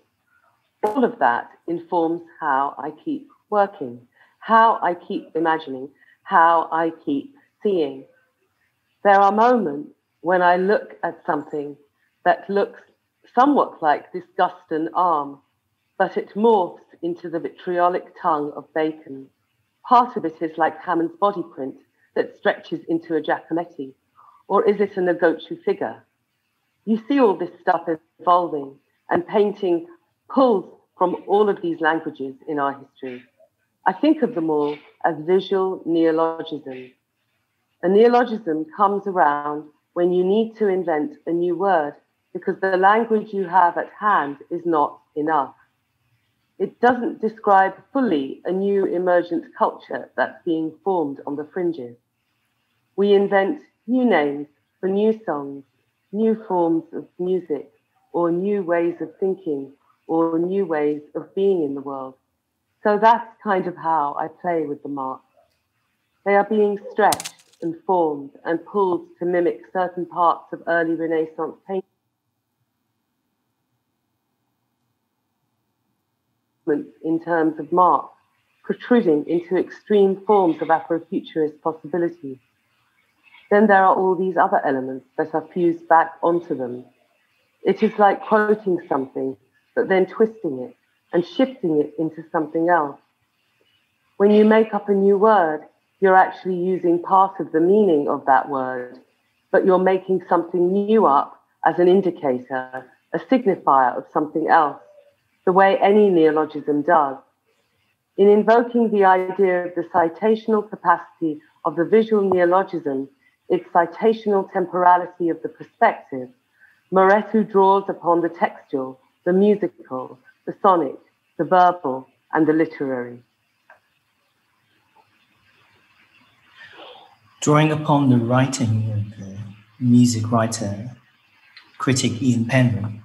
All of that informs how I keep working, how I keep imagining, how I keep seeing. There are moments when I look at something that looks somewhat like this Guston arm, but it morphs into the vitriolic tongue of Bacon. Part of it is like Hammons' body print that stretches into a Giacometti, or is it a Noguchi figure? You see all this stuff evolving, and painting pulls from all of these languages in our history. I think of them all as visual neologisms. A neologism comes around when you need to invent a new word because the language you have at hand is not enough. It doesn't describe fully a new emergent culture that's being formed on the fringes. We invent new names for new songs, new forms of music, or new ways of thinking, or new ways of being in the world. So that's kind of how I play with the marks. They are being stretched and formed and pulled to mimic certain parts of early Renaissance painting. In terms of marks, protruding into extreme forms of Afrofuturist possibilities. Then there are all these other elements that are fused back onto them. It is like quoting something, but then twisting it and shifting it into something else. When you make up a new word, you're actually using part of the meaning of that word, but you're making something new up as an indicator, a signifier of something else, the way any neologism does. In invoking the idea of the citational capacity of the visual neologism, its citational temporality of the perspective, Mehretu draws upon the textual, the musical, the sonic, the verbal, and the literary. Drawing upon the writing of the music writer, critic Ian Penman,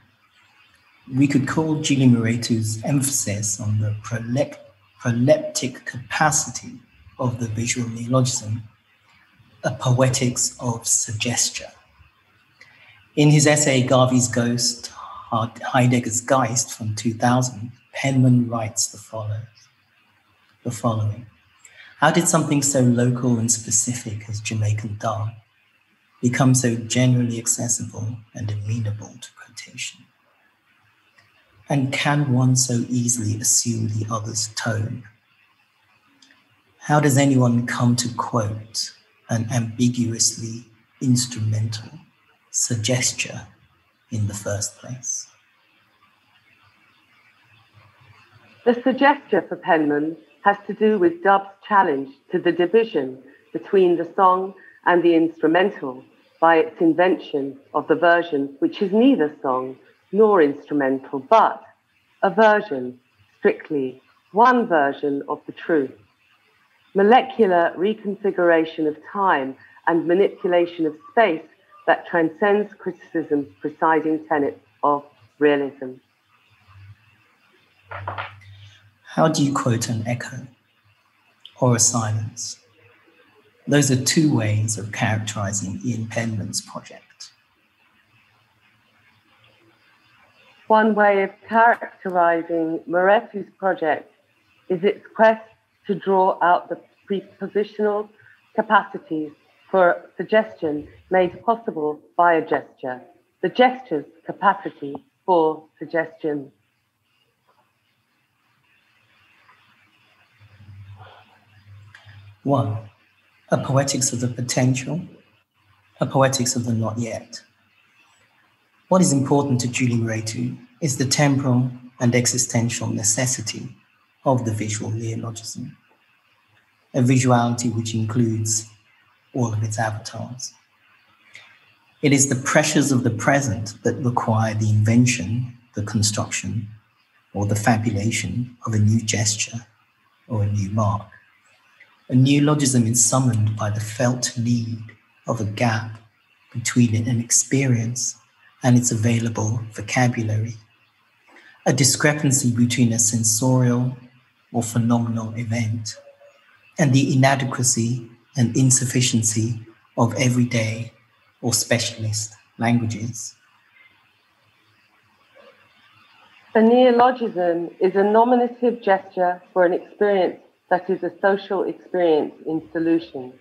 we could call Julie Mehretu's emphasis on the proleptic capacity of the visual neologism a poetics of suggestion. In his essay Garvey's Ghost, Heidegger's Geist from 2000, Penman writes the follows, the following. How did something so local and specific as Jamaican dance become so generally accessible and amenable to quotation? And can one so easily assume the other's tone? How does anyone come to quote an ambiguously instrumental suggestion in the first place? The suggestion for Penman has to do with Dub's challenge to the division between the song and the instrumental by its invention of the version which is neither song nor instrumental, but a version, strictly one version of the truth. Molecular reconfiguration of time and manipulation of space that transcends criticism's presiding tenet of realism. How do you quote an echo or a silence? Those are two ways of characterizing Ian Penman's project. One way of characterizing Mehretu's project is its quest to draw out the prepositional capacities for suggestion made possible by a gesture, the gesture's capacity for suggestion. One, a poetics of the potential, a poetics of the not yet. What is important to Julie Mehretu is the temporal and existential necessity of the visual neologism, a visuality which includes all of its avatars. It is the pressures of the present that require the invention, the construction, or the fabulation of a new gesture or a new mark. A neologism is summoned by the felt need of a gap between an experience and its available vocabulary, a discrepancy between a sensorial or phenomenal event and the inadequacy and insufficiency of everyday or specialist languages. A neologism is a nominative gesture for an experience that is a social experience in solution.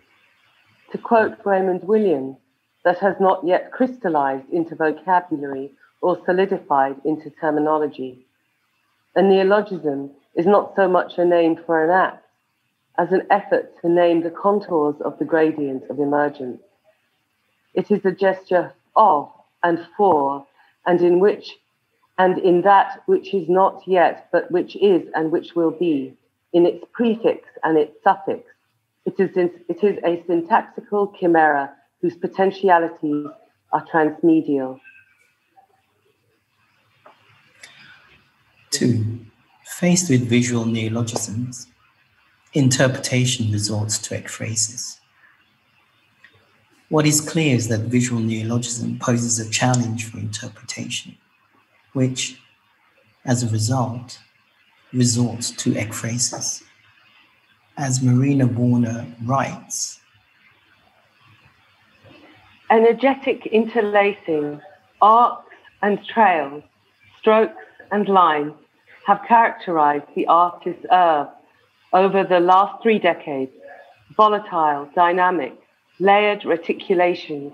To quote Raymond Williams, that has not yet crystallized into vocabulary or solidified into terminology. A neologism is not so much a name for an act as an effort to name the contours of the gradient of emergence. It is a gesture of and for, and in which, and in that which is not yet, but which is and which will be, in its prefix and its suffix. it is, it is a syntactical chimera whose potentialities are transmedial. Two, faced with visual neologisms, interpretation resorts to ekphrasis. What is clear is that visual neologism poses a challenge for interpretation, which, as a result, resorts to ekphrasis. As Marina Warner writes, energetic interlacing, arcs and trails, strokes and lines have characterized the artist's oeuvre over the last three decades, volatile, dynamic, layered reticulations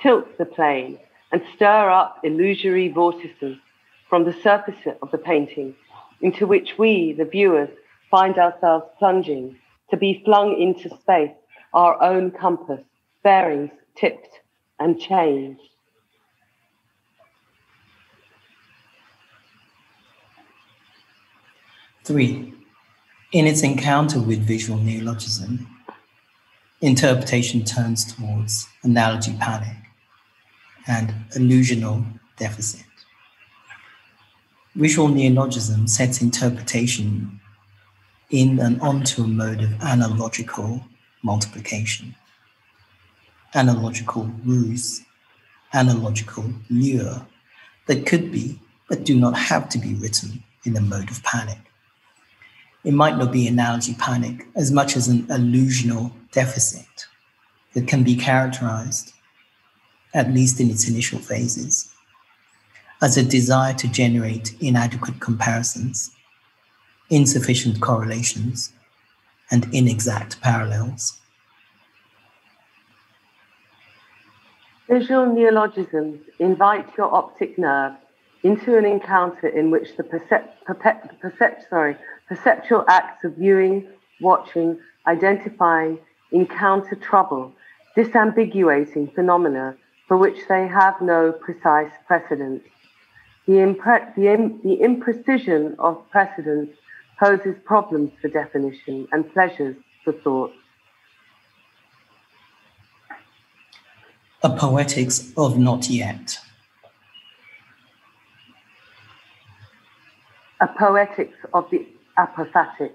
tilt the plane and stir up illusory vortices from the surface of the painting into which we, the viewers, find ourselves plunging to be flung into space, our own compass, bearings tipped and changed. Three, in its encounter with visual neologism, interpretation turns towards analogy panic and illusional deficit. Visual neologism sets interpretation in and onto a mode of analogical multiplication, analogical ruse, analogical lure that could be, but do not have to be written in a mode of panic. It might not be analogy panic as much as an illusional deficit that can be characterized, at least in its initial phases, as a desire to generate inadequate comparisons, insufficient correlations, and inexact parallels. Visual neologisms invite your optic nerve into an encounter in which the percep- perpe- percep- sorry, perceptual acts of viewing, watching, identifying, encounter trouble, disambiguating phenomena for which they have no precise precedent. The, impre- the, Im- the imprecision of precedence poses problems for definition and pleasures for thought. A poetics of not yet. A poetics of the apophatic.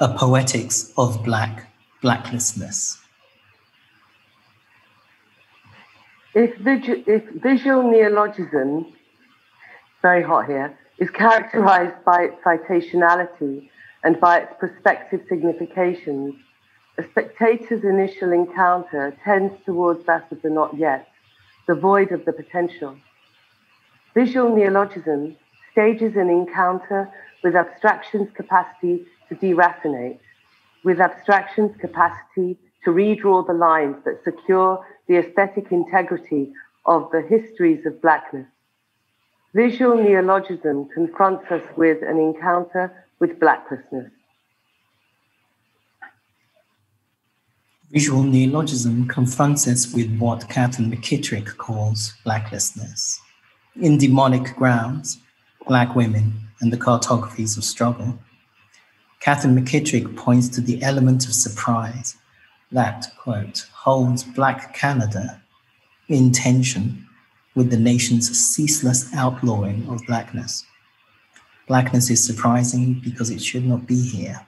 A poetics of black blacklessness. If, if visual neologism, very hot here, is characterized by its citationality and by its prospective significations, a spectator's initial encounter tends towards that of the not yet, the void of the potential. Visual neologism stages an encounter with abstraction's capacity to deracinate, with abstraction's capacity to redraw the lines that secure the aesthetic integrity of the histories of blackness. Visual neologism confronts us with an encounter with blacklessness. Visual neologism confronts us with what Katherine McKittrick calls blacklessness. In demonic grounds, black women and the cartographies of struggle, Katherine McKittrick points to the element of surprise that, quote, holds Black Canada in tension with the nation's ceaseless outlawing of Blackness. Blackness is surprising because it should not be here,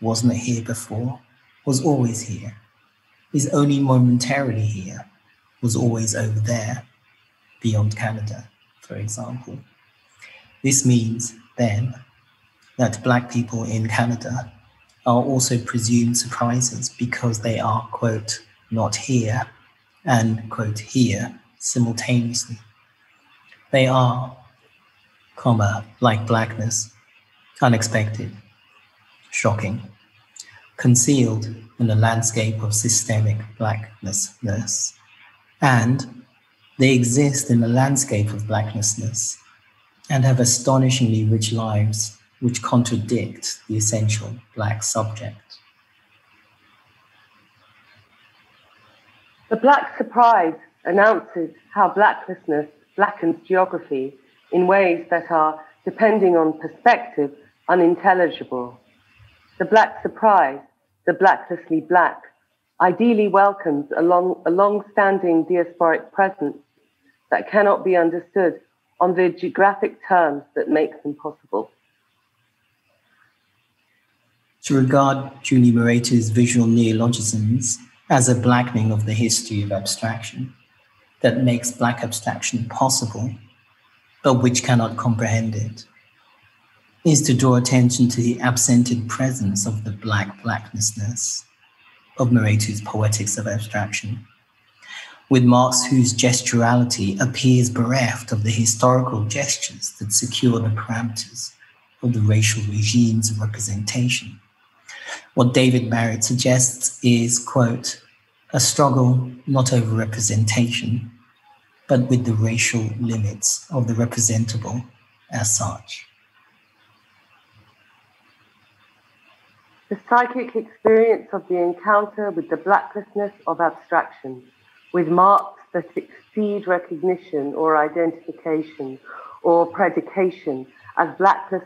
wasn't here before, was always here, is only momentarily here, was always over there, beyond Canada, for example. This means, then, that Black people in Canada are also presumed surprises because they are, quote, not here and, quote, here simultaneously. They are, comma, like blackness, unexpected, shocking, concealed in a landscape of systemic blacknessness, and they exist in a landscape of blacknessness and have astonishingly rich lives which contradict the essential black subject. The Black Surprise announces how blacklessness blackens geography in ways that are, depending on perspective, unintelligible. The Black Surprise, the blacklessly black, ideally welcomes a, long, a long-standing diasporic presence that cannot be understood on the geographic terms that make them possible. To regard Julie Mehretu's visual neologisms as a blackening of the history of abstraction that makes black abstraction possible, but which cannot comprehend it, is to draw attention to the absented presence of the black blacknessness of Mehretu's poetics of abstraction, with Marx whose gesturality appears bereft of the historical gestures that secure the parameters of the racial regimes of representation what David Marriott suggests is, quote, a struggle not over representation, but with the racial limits of the representable as such. The psychic experience of the encounter with the blacklessness of abstraction, with marks that exceed recognition or identification or predication as blackless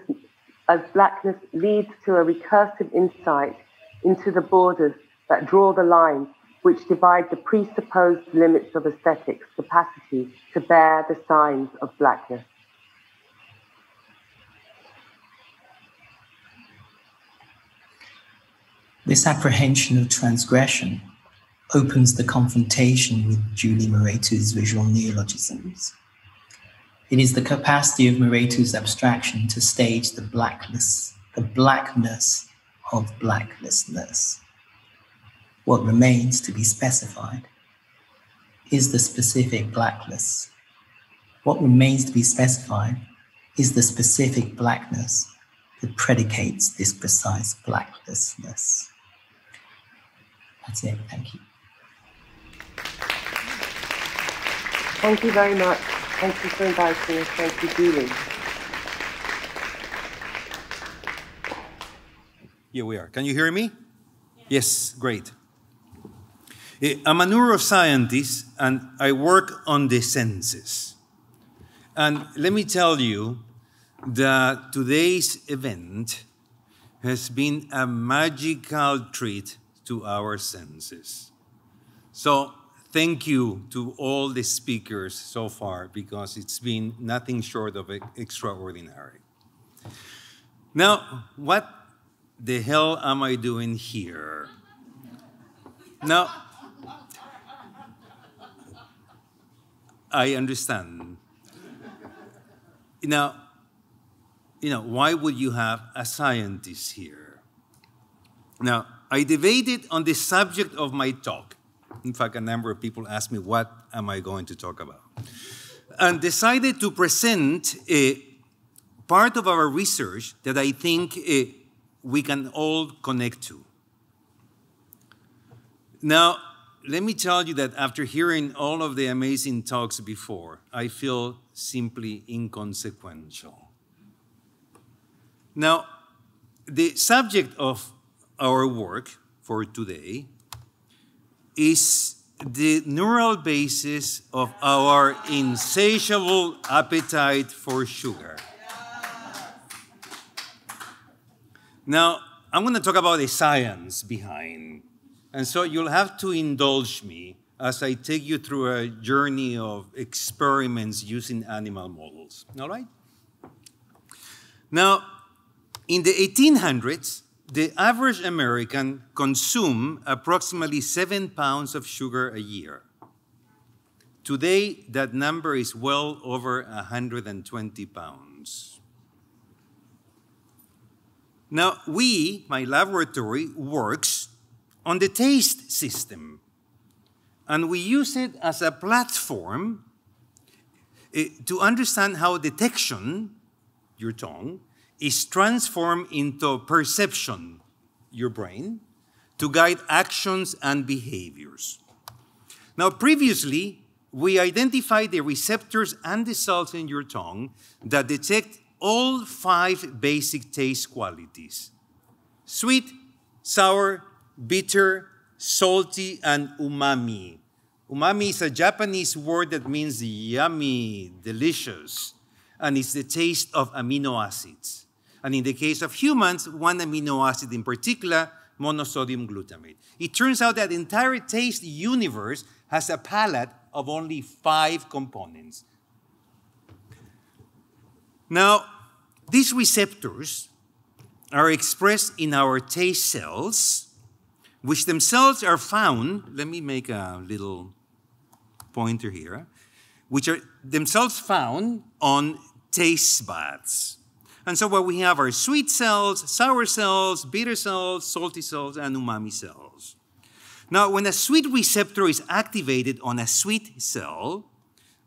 as blackness leads to a recursive insight into the borders that draw the lines which divide the presupposed limits of aesthetics capacity to bear the signs of blackness. This apprehension of transgression opens the confrontation with Julie Mehretu's visual neologisms. It is the capacity of Mehretu's abstraction to stage the blackness, the blackness of blacklessness. What remains to be specified is the specific blackless. What remains to be specified is the specific blackness that predicates this precise blacklessness. That's it. Thank you. Thank you very much. Thank you for inviting us. Thank you, Julie. Here we are. Can you hear me? Yes, great. Eh, I'm a neuroscientist and I work on the senses. And let me tell you that today's event has been a magical treat to our senses. So, thank you to all the speakers so far because it's been nothing short of extraordinary. Now, what the hell am I doing here? Now, I understand. Now, you know, why would you have a scientist here? Now, I debated on the subject of my talk. In fact, a number of people asked me, what am I going to talk about? And decided to present a part of our research that I think uh, we can all connect to. Now, let me tell you that after hearing all of the amazing talks before, I feel simply inconsequential. Now, the subject of our work for today is the neural basis of our insatiable appetite for sugar. Now, I'm going to talk about the science behind, and so you'll have to indulge me as I take you through a journey of experiments using animal models. All right? Now, in the 1800s, the average American consumed approximately seven pounds of sugar a year. Today, that number is well over 120 pounds. Now, we, my laboratory, works on the taste system, and we use it as a platform eh, to understand how detection, your tongue, is transformed into perception, your brain, to guide actions and behaviors. Now, previously, we identified the receptors and the cells in your tongue that detect all five basic taste qualities sweet, sour, bitter, salty, and umami. Umami is a Japanese word that means yummy, delicious, and it's the taste of amino acids. And in the case of humans, one amino acid in particular, monosodium glutamate. It turns out that the entire taste universe has a palette of only five components. Now, these receptors are expressed in our taste cells, which themselves are found, let me make a little pointer here, which are themselves found on taste buds. And so what we have are sweet cells, sour cells, bitter cells, salty cells, and umami cells. Now, when a sweet receptor is activated on a sweet cell,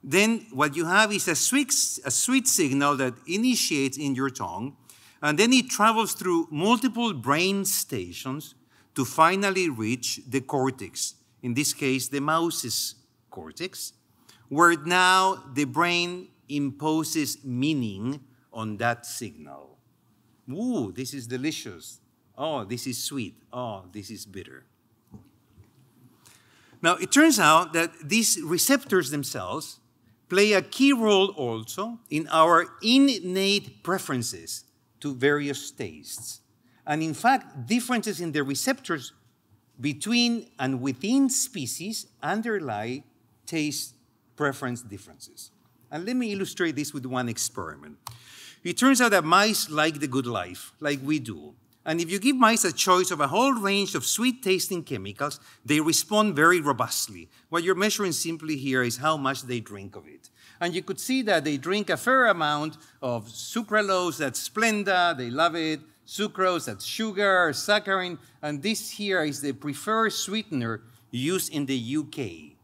then what you have is a sweet, a sweet signal that initiates in your tongue, and then it travels through multiple brain stations to finally reach the cortex, in this case, the mouse's cortex, where now the brain imposes meaning on that signal. Ooh, this is delicious. Oh, this is sweet. Oh, this is bitter. Now, it turns out that these receptors themselves play a key role also in our innate preferences to various tastes. And in fact, differences in the receptors between and within species underlie taste preference differences. And let me illustrate this with one experiment. It turns out that mice like the good life, like we do. And if you give mice a choice of a whole range of sweet tasting chemicals, they respond very robustly. What you're measuring simply here is how much they drink of it. And you could see that they drink a fair amount of sucralose, that's Splenda, they love it. Sucrose, that's sugar, saccharin. And this here is the preferred sweetener used in the UK.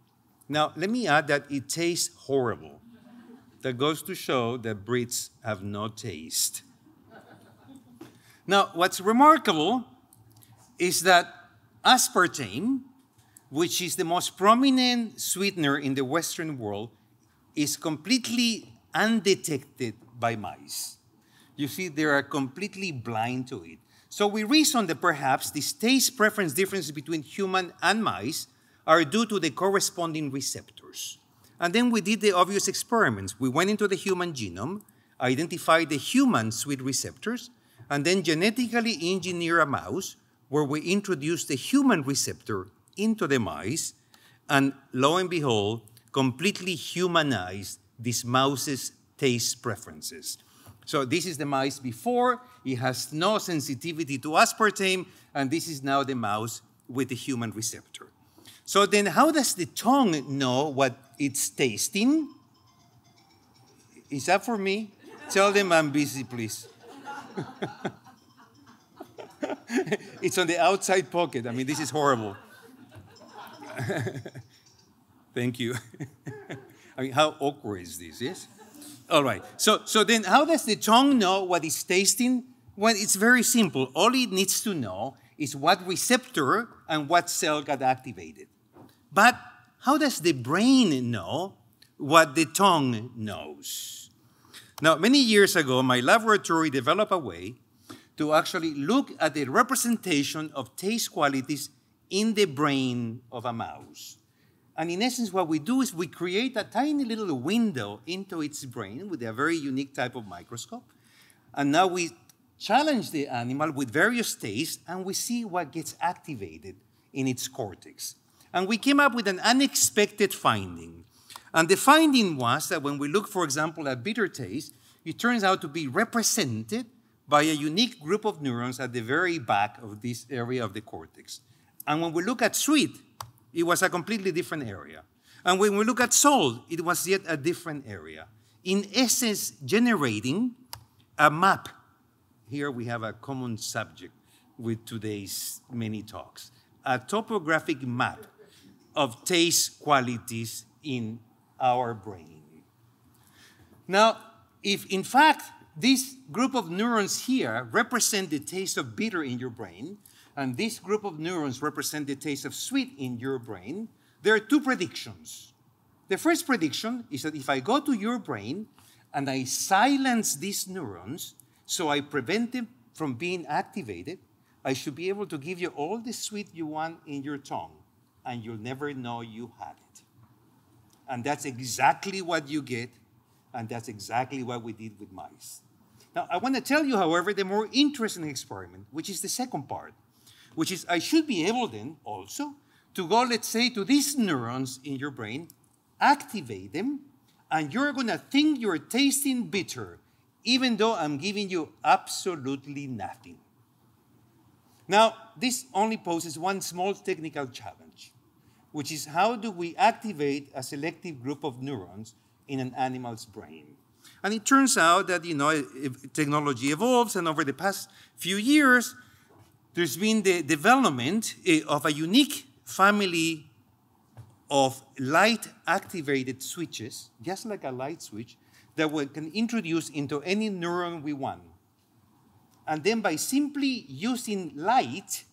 Now, let me add that it tastes horrible that goes to show that Brits have no taste. Now, what's remarkable is that aspartame, which is the most prominent sweetener in the Western world, is completely undetected by mice. You see, they are completely blind to it. So we reason that perhaps these taste preference differences between human and mice are due to the corresponding receptors. And then we did the obvious experiments. We went into the human genome, identified the human sweet receptors, and then genetically engineer a mouse where we introduced the human receptor into the mice, and lo and behold, completely humanized these mouse's taste preferences. So this is the mice before, it has no sensitivity to aspartame, and this is now the mouse with the human receptor. So then how does the tongue know what it's tasting? Is that for me? Tell them I'm busy, please. *laughs* it's on the outside pocket. I mean, this is horrible. *laughs* Thank you. *laughs* I mean, how awkward is this, yes? All right. So, so then how does the tongue know what it's tasting? Well, it's very simple. All it needs to know is what receptor and what cell got activated. But how does the brain know what the tongue knows? Now, many years ago, my laboratory developed a way to actually look at the representation of taste qualities in the brain of a mouse. And in essence, what we do is we create a tiny little window into its brain with a very unique type of microscope. And now we challenge the animal with various tastes and we see what gets activated in its cortex. And we came up with an unexpected finding. And the finding was that when we look, for example, at bitter taste, it turns out to be represented by a unique group of neurons at the very back of this area of the cortex. And when we look at sweet, it was a completely different area. And when we look at salt, it was yet a different area. In essence, generating a map. Here we have a common subject with today's many talks a topographic map of taste qualities in our brain. Now, if in fact this group of neurons here represent the taste of bitter in your brain, and this group of neurons represent the taste of sweet in your brain, there are two predictions. The first prediction is that if I go to your brain and I silence these neurons, so I prevent them from being activated, I should be able to give you all the sweet you want in your tongue, and you'll never know you had it. And that's exactly what you get, and that's exactly what we did with mice. Now, I want to tell you, however, the more interesting experiment, which is the second part which is I should be able then also to go, let's say, to these neurons in your brain, activate them, and you're going to think you're tasting bitter, even though I'm giving you absolutely nothing. Now, this only poses one small technical challenge, which is how do we activate a selective group of neurons in an animal's brain? And it turns out that, you know, technology evolves, and over the past few years, there's been the development eh, of a unique family of light activated switches, just like a light switch, that we can introduce into any neuron we want. And then by simply using light,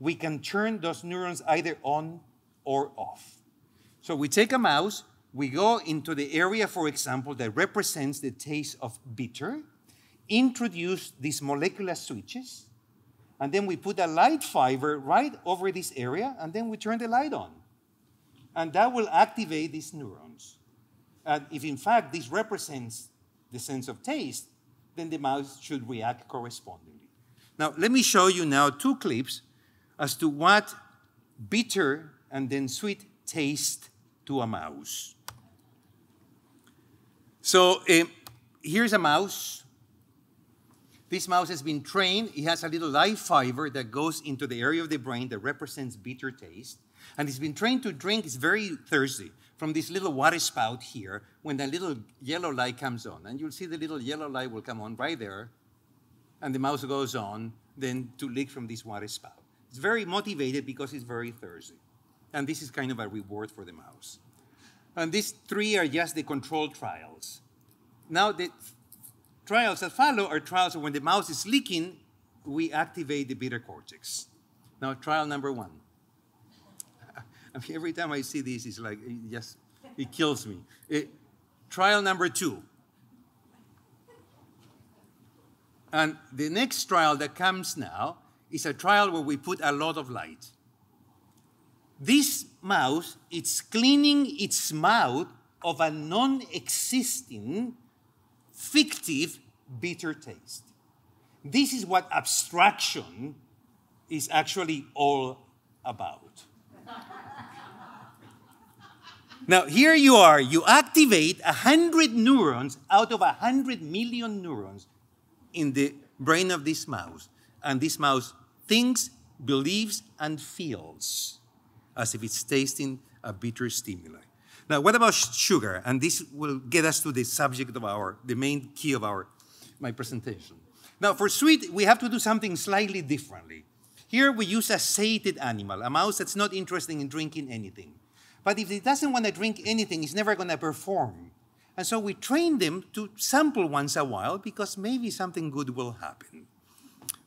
we can turn those neurons either on or off. So we take a mouse, we go into the area, for example, that represents the taste of bitter, introduce these molecular switches, and then we put a light fiber right over this area, and then we turn the light on. And that will activate these neurons. And if in fact this represents the sense of taste, then the mouse should react correspondingly. Now, let me show you now two clips as to what bitter and then sweet taste to a mouse. So uh, here's a mouse this mouse has been trained. It has a little live fiber that goes into the area of the brain that represents bitter taste. And it's been trained to drink, it's very thirsty, from this little water spout here when the little yellow light comes on. And you'll see the little yellow light will come on right there. And the mouse goes on then to lick from this water spout. It's very motivated because it's very thirsty. And this is kind of a reward for the mouse. And these three are just the control trials. Now, the Trials that follow are trials when the mouse is leaking, we activate the bitter cortex. Now, trial number one. *laughs* I mean, every time I see this, it's like, it just, it kills me. It, trial number two. And the next trial that comes now is a trial where we put a lot of light. This mouse, it's cleaning its mouth of a non-existing fictive bitter taste. This is what abstraction is actually all about. *laughs* now, here you are, you activate 100 neurons out of 100 million neurons in the brain of this mouse. And this mouse thinks, believes, and feels as if it's tasting a bitter stimuli. Now, what about sugar? And this will get us to the subject of our, the main key of our, my presentation. Now, for sweet, we have to do something slightly differently. Here we use a sated animal, a mouse that's not interested in drinking anything. But if it doesn't want to drink anything, it's never going to perform. And so we train them to sample once a while because maybe something good will happen.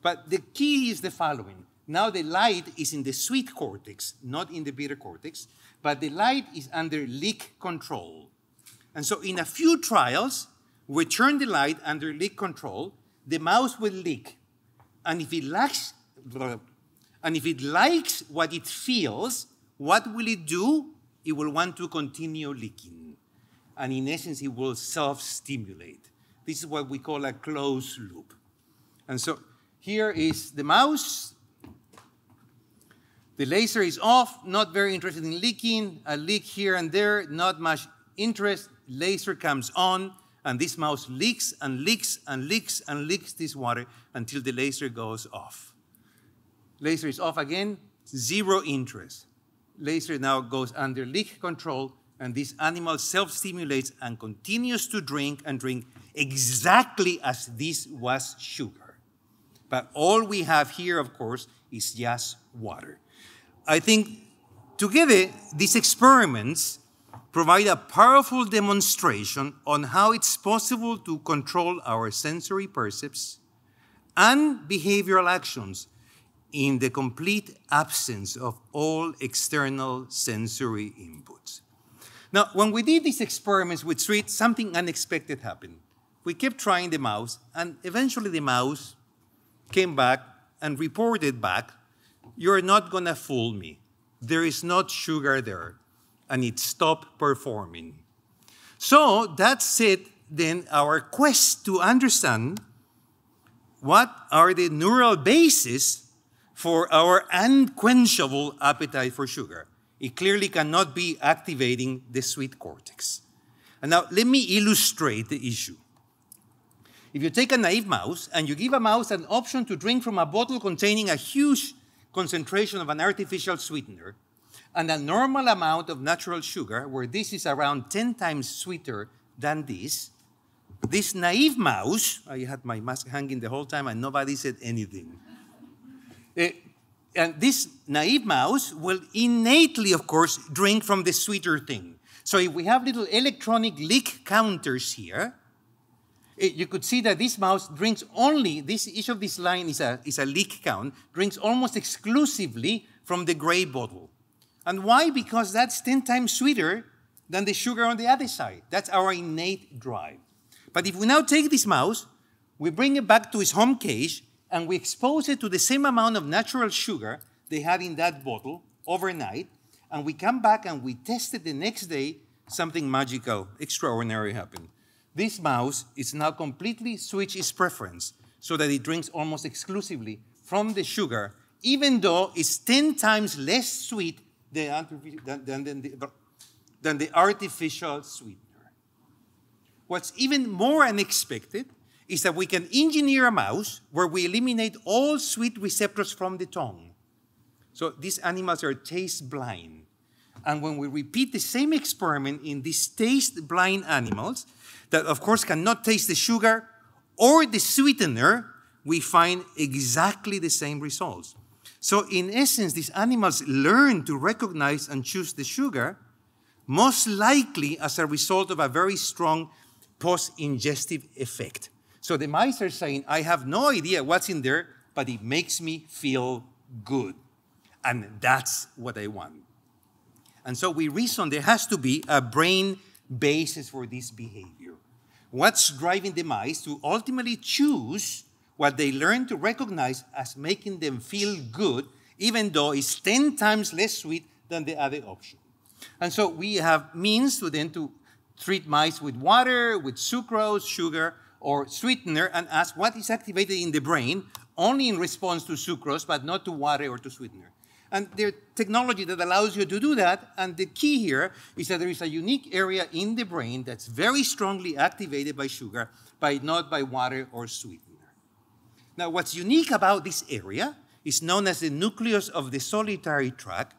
But the key is the following. Now the light is in the sweet cortex, not in the bitter cortex, but the light is under leak control. And so in a few trials, we turn the light under leak control, the mouse will leak. And if it likes, and if it likes what it feels, what will it do? It will want to continue leaking. And in essence, it will self-stimulate. This is what we call a closed loop. And so here is the mouse. The laser is off, not very interested in leaking. A leak here and there, not much interest. Laser comes on, and this mouse leaks and leaks and leaks and leaks this water until the laser goes off. Laser is off again, zero interest. Laser now goes under leak control, and this animal self-stimulates and continues to drink and drink exactly as this was sugar. But all we have here, of course, is just water. I think together, these experiments provide a powerful demonstration on how it's possible to control our sensory percepts and behavioral actions in the complete absence of all external sensory inputs. Now, when we did these experiments with Sweet, something unexpected happened. We kept trying the mouse, and eventually the mouse came back and reported back, You're not gonna fool me. There is not sugar there. And it stopped performing. So that's it, then, our quest to understand what are the neural bases for our unquenchable appetite for sugar. It clearly cannot be activating the sweet cortex. And now let me illustrate the issue. If you take a naive mouse and you give a mouse an option to drink from a bottle containing a huge concentration of an artificial sweetener and a normal amount of natural sugar, where this is around 10 times sweeter than this, this naive mouse, I had my mask hanging the whole time and nobody said anything. Uh, and this naive mouse will innately, of course, drink from the sweeter thing. So if we have little electronic leak counters here, Eh, you could see that this mouse drinks only, this, each of these line is a, is a leak count, drinks almost exclusively from the gray bottle. And why? Because that's 10 times sweeter than the sugar on the other side. That's our innate drive. But if we now take this mouse, we bring it back to its home cage, and we expose it to the same amount of natural sugar they had in that bottle overnight, and we come back and we test it the next day, something magical, extraordinary happened. This mouse is now completely switched its preference so that it drinks almost exclusively from the sugar, even though it's 10 times less sweet than, than, than, the, than the artificial sweetener. What's even more unexpected is that we can engineer a mouse where we eliminate all sweet receptors from the tongue. So these animals are taste blind. And when we repeat the same experiment in these taste blind animals, that of course cannot taste the sugar or the sweetener, we find exactly the same results. So, in essence, these animals learn to recognize and choose the sugar, most likely as a result of a very strong post ingestive effect. So, the mice are saying, I have no idea what's in there, but it makes me feel good. And that's what I want. And so we reason there has to be a brain basis for this behavior. What's driving the mice to ultimately choose what they learn to recognize as making them feel good, even though it's 10 times less sweet than the other option. And so we have means to then to treat mice with water, with sucrose, sugar, or sweetener, and ask what is activated in the brain only in response to sucrose, but not to water or to sweetener. And there's technology that allows you to do that. And the key here is that there is a unique area in the brain that's very strongly activated by sugar, by not by water or sweetener. Now, what's unique about this area is known as the nucleus of the solitary tract,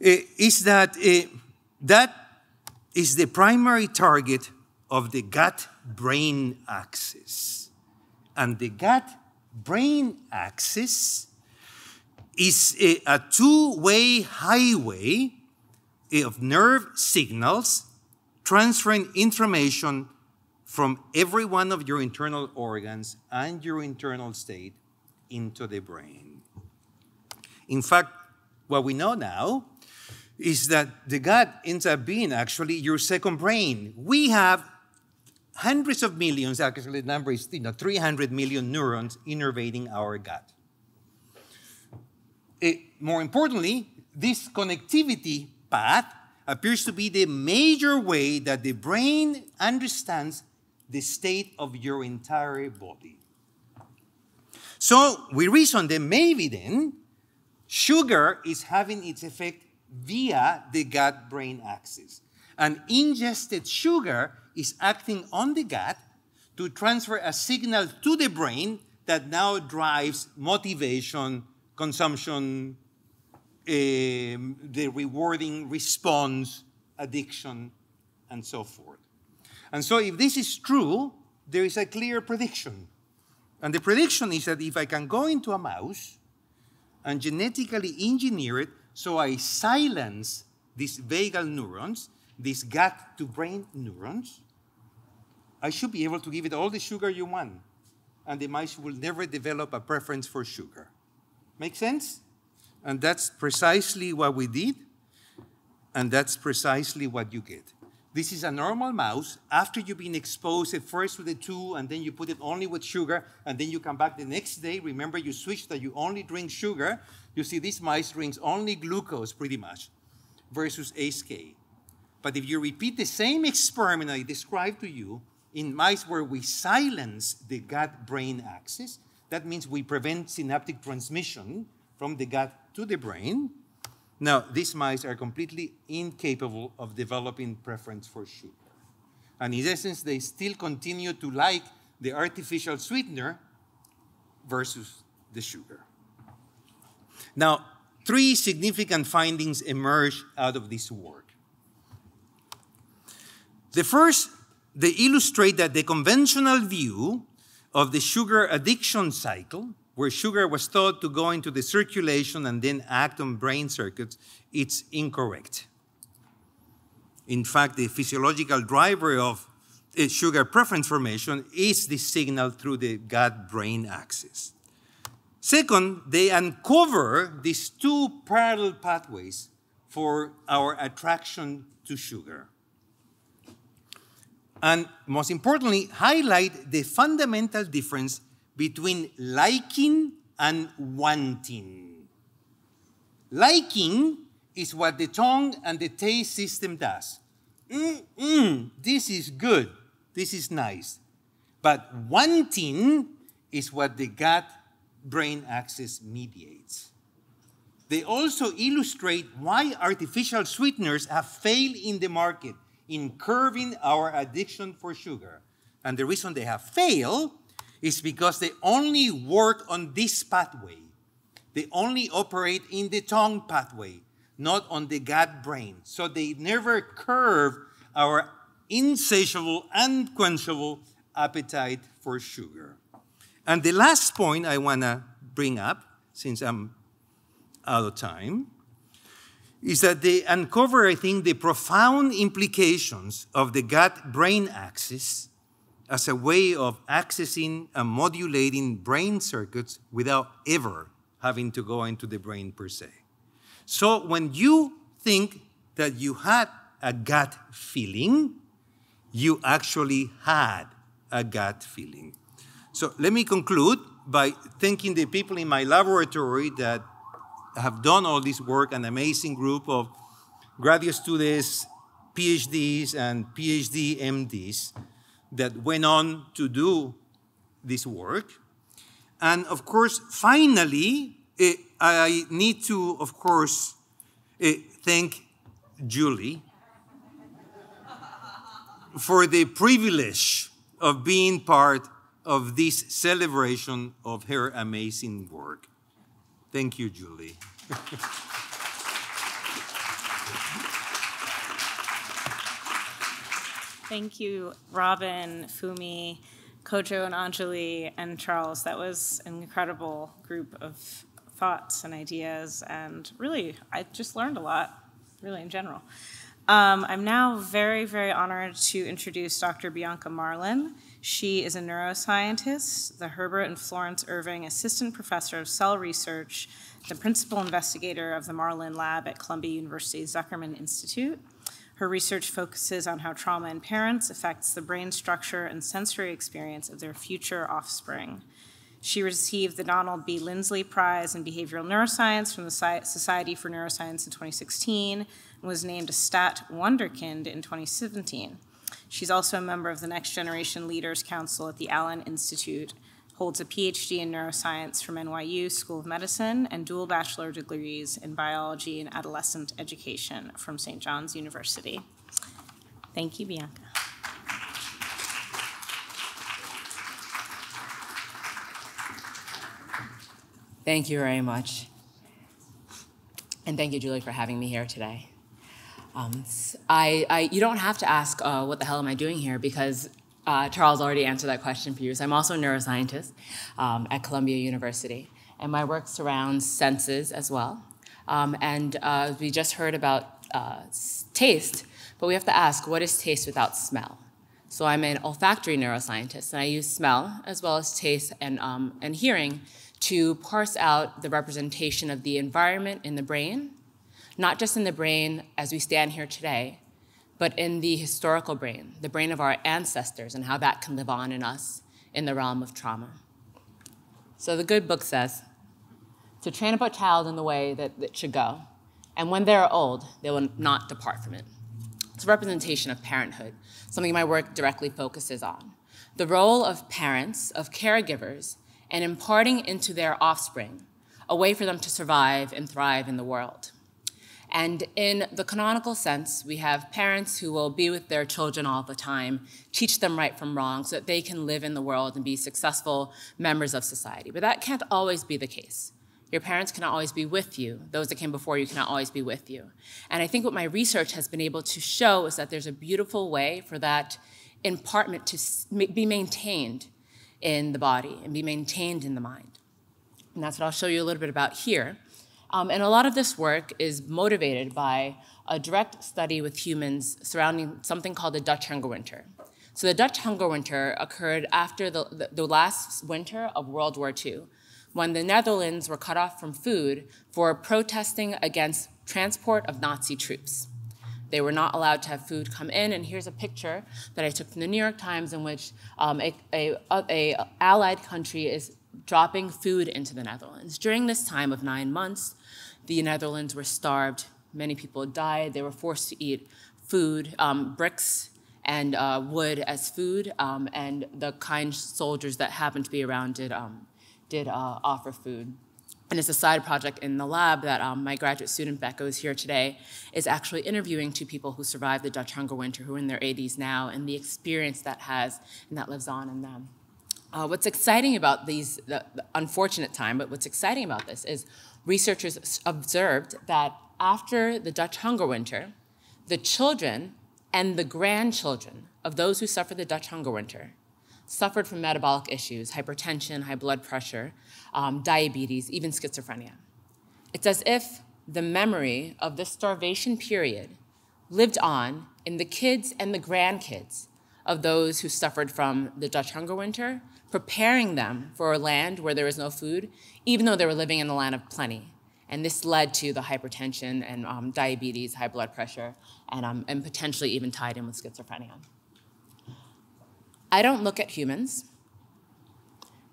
eh, is that eh, that is the primary target of the gut brain axis. And the gut brain axis is a, two way highway eh, of nerve signals transferring information from every one of your internal organs and your internal state into the brain. In fact, what we know now is that the gut ends up being actually your second brain. We have hundreds of millions, actually the number is you know, 300 million neurons innervating our gut. Eh, more importantly, this connectivity path appears to be the major way that the brain understands the state of your entire body. So we reason that maybe then sugar is having its effect via the gut brain axis. And ingested sugar is acting on the gut to transfer a signal to the brain that now drives motivation, consumption, um, the rewarding response, addiction, and so forth. And so, if this is true, there is a clear prediction. And the prediction is that if I can go into a mouse and genetically engineer it so I silence these vagal neurons, these gut to brain neurons, I should be able to give it all the sugar you want. And the mice will never develop a preference for sugar. Make sense? And that's precisely what we did. And that's precisely what you get. This is a normal mouse. After you've been exposed at first with the two, and then you put it only with sugar, and then you come back the next day. Remember, you switch that you only drink sugar. You see, this mice drinks only glucose pretty much versus ACE-K. But if you repeat the same experiment I described to you in mice where we silence the gut brain axis, that means we prevent synaptic transmission from the gut to the brain. Now, these mice are completely incapable of developing preference for sugar. And in essence, they still continue to like the artificial sweetener versus the sugar. Now, three significant findings emerge out of this work. The first, they illustrate that the conventional view of the sugar addiction cycle where sugar was thought to go into the circulation and then act on brain circuits, it's incorrect. In fact, the physiological driver of uh, sugar preference formation is the signal through the gut brain axis. Second, they uncover these two parallel pathways for our attraction to sugar. And most importantly, highlight the fundamental difference between liking and wanting. Liking is what the tongue and the taste system does. Mm, mm, this is good. This is nice. But wanting is what the gut brain axis mediates. They also illustrate why artificial sweeteners have failed in the market in curbing our addiction for sugar. And the reason they have failed is because they only work on this pathway. They only operate in the tongue pathway, not on the gut brain. So they never curve our insatiable, unquenchable appetite for sugar. And the last point I want to bring up, since I'm out of time, is that they uncover, I think, the profound implications of the gut brain axis as a way of accessing and modulating brain circuits without ever having to go into the brain per se. So when you think that you had a gut feeling, you actually had a gut feeling. So let me conclude by thanking the people in my laboratory that have done all this work, an amazing group of graduate students, PhDs, and PhD MDs that went on to do this work. And of course, finally, eh, I need to, of course, eh, thank Julie for the privilege of being part of this celebration of her amazing work. Thank you, Julie. Thank you, Robin, Fumi, Kodwo, and Anjali, and Charles. That was an incredible group of thoughts and ideas, and really, I just learned a lot, really, in general. Um, I'm now very, very honored to introduce Dr. Bianca Marlin. She is a neuroscientist, the Herbert and Florence Irving Assistant Professor of Cell Research, the principal investigator of the Marlin Lab at Columbia University Zuckerman Institute. Her research focuses on how trauma in parents affects the brain structure and sensory experience of their future offspring. She received the Donald B. Lindsley Prize in Behavioral Neuroscience from the Society for Neuroscience in 2016 and was named a STAT Wunderkind in 2017. She's also a member of the Next Generation Leaders Council at the Allen Institute holds a PhD in neuroscience from NYU School of Medicine and dual bachelor degrees in biology and adolescent education from St. John's University. Thank you, Bianca. Thank you very much. And thank you, Julie, for having me here today. Um, I, I, you don't have to ask, uh, what the hell am I doing here? Because uh, Charles already answered that question for you. So I'm also a neuroscientist um, at Columbia University, and my work surrounds senses as well. Um, and uh, we just heard about uh, taste, but we have to ask, what is taste without smell? So I'm an olfactory neuroscientist, and I use smell as well as taste and, um, and hearing to parse out the representation of the environment in the brain, not just in the brain as we stand here today, but in the historical brain, the brain of our ancestors, and how that can live on in us in the realm of trauma. So the good book says to train up a child in the way that it should go, and when they are old, they will not depart from it. It's a representation of parenthood, something my work directly focuses on. The role of parents, of caregivers, and imparting into their offspring a way for them to survive and thrive in the world. And in the canonical sense, we have parents who will be with their children all the time, teach them right from wrong so that they can live in the world and be successful members of society. But that can't always be the case. Your parents cannot always be with you. Those that came before you cannot always be with you. And I think what my research has been able to show is that there's a beautiful way for that impartment to be maintained in the body and be maintained in the mind. And that's what I'll show you a little bit about here. Um, and a lot of this work is motivated by a direct study with humans surrounding something called the Dutch Hunger Winter. So the Dutch Hunger Winter occurred after the, the, the last winter of World War II, when the Netherlands were cut off from food for protesting against transport of Nazi troops. They were not allowed to have food come in, and here's a picture that I took from the New York Times in which um, a, a, a allied country is dropping food into the Netherlands. During this time of nine months, the Netherlands were starved. Many people died. They were forced to eat food, um, bricks and uh, wood as food, um, and the kind soldiers that happened to be around did, um, did uh, offer food. And it's a side project in the lab that um, my graduate student, Becca, who's here today, is actually interviewing two people who survived the Dutch hunger winter, who are in their 80s now, and the experience that has and that lives on in them. Uh, what's exciting about these, the, the unfortunate time, but what's exciting about this is researchers observed that after the Dutch hunger winter, the children and the grandchildren of those who suffered the Dutch hunger winter suffered from metabolic issues, hypertension, high blood pressure, um, diabetes, even schizophrenia. It's as if the memory of this starvation period lived on in the kids and the grandkids of those who suffered from the Dutch hunger winter preparing them for a land where there was no food, even though they were living in the land of plenty. And this led to the hypertension and um, diabetes, high blood pressure, and, um, and potentially even tied in with schizophrenia. I don't look at humans.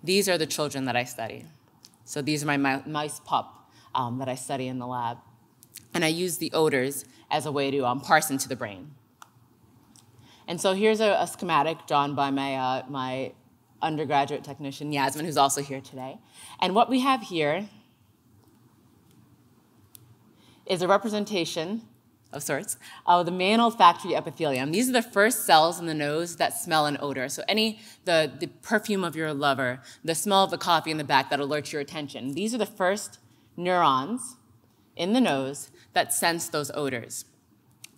These are the children that I study. So these are my mice pup um, that I study in the lab. And I use the odors as a way to um, parse into the brain. And so here's a, a schematic drawn by my, uh, my undergraduate technician Yasmin, who's also here today. And what we have here is a representation of sorts of the main olfactory epithelium. These are the first cells in the nose that smell an odor. So any the, the perfume of your lover, the smell of the coffee in the back that alerts your attention. These are the first neurons in the nose that sense those odors.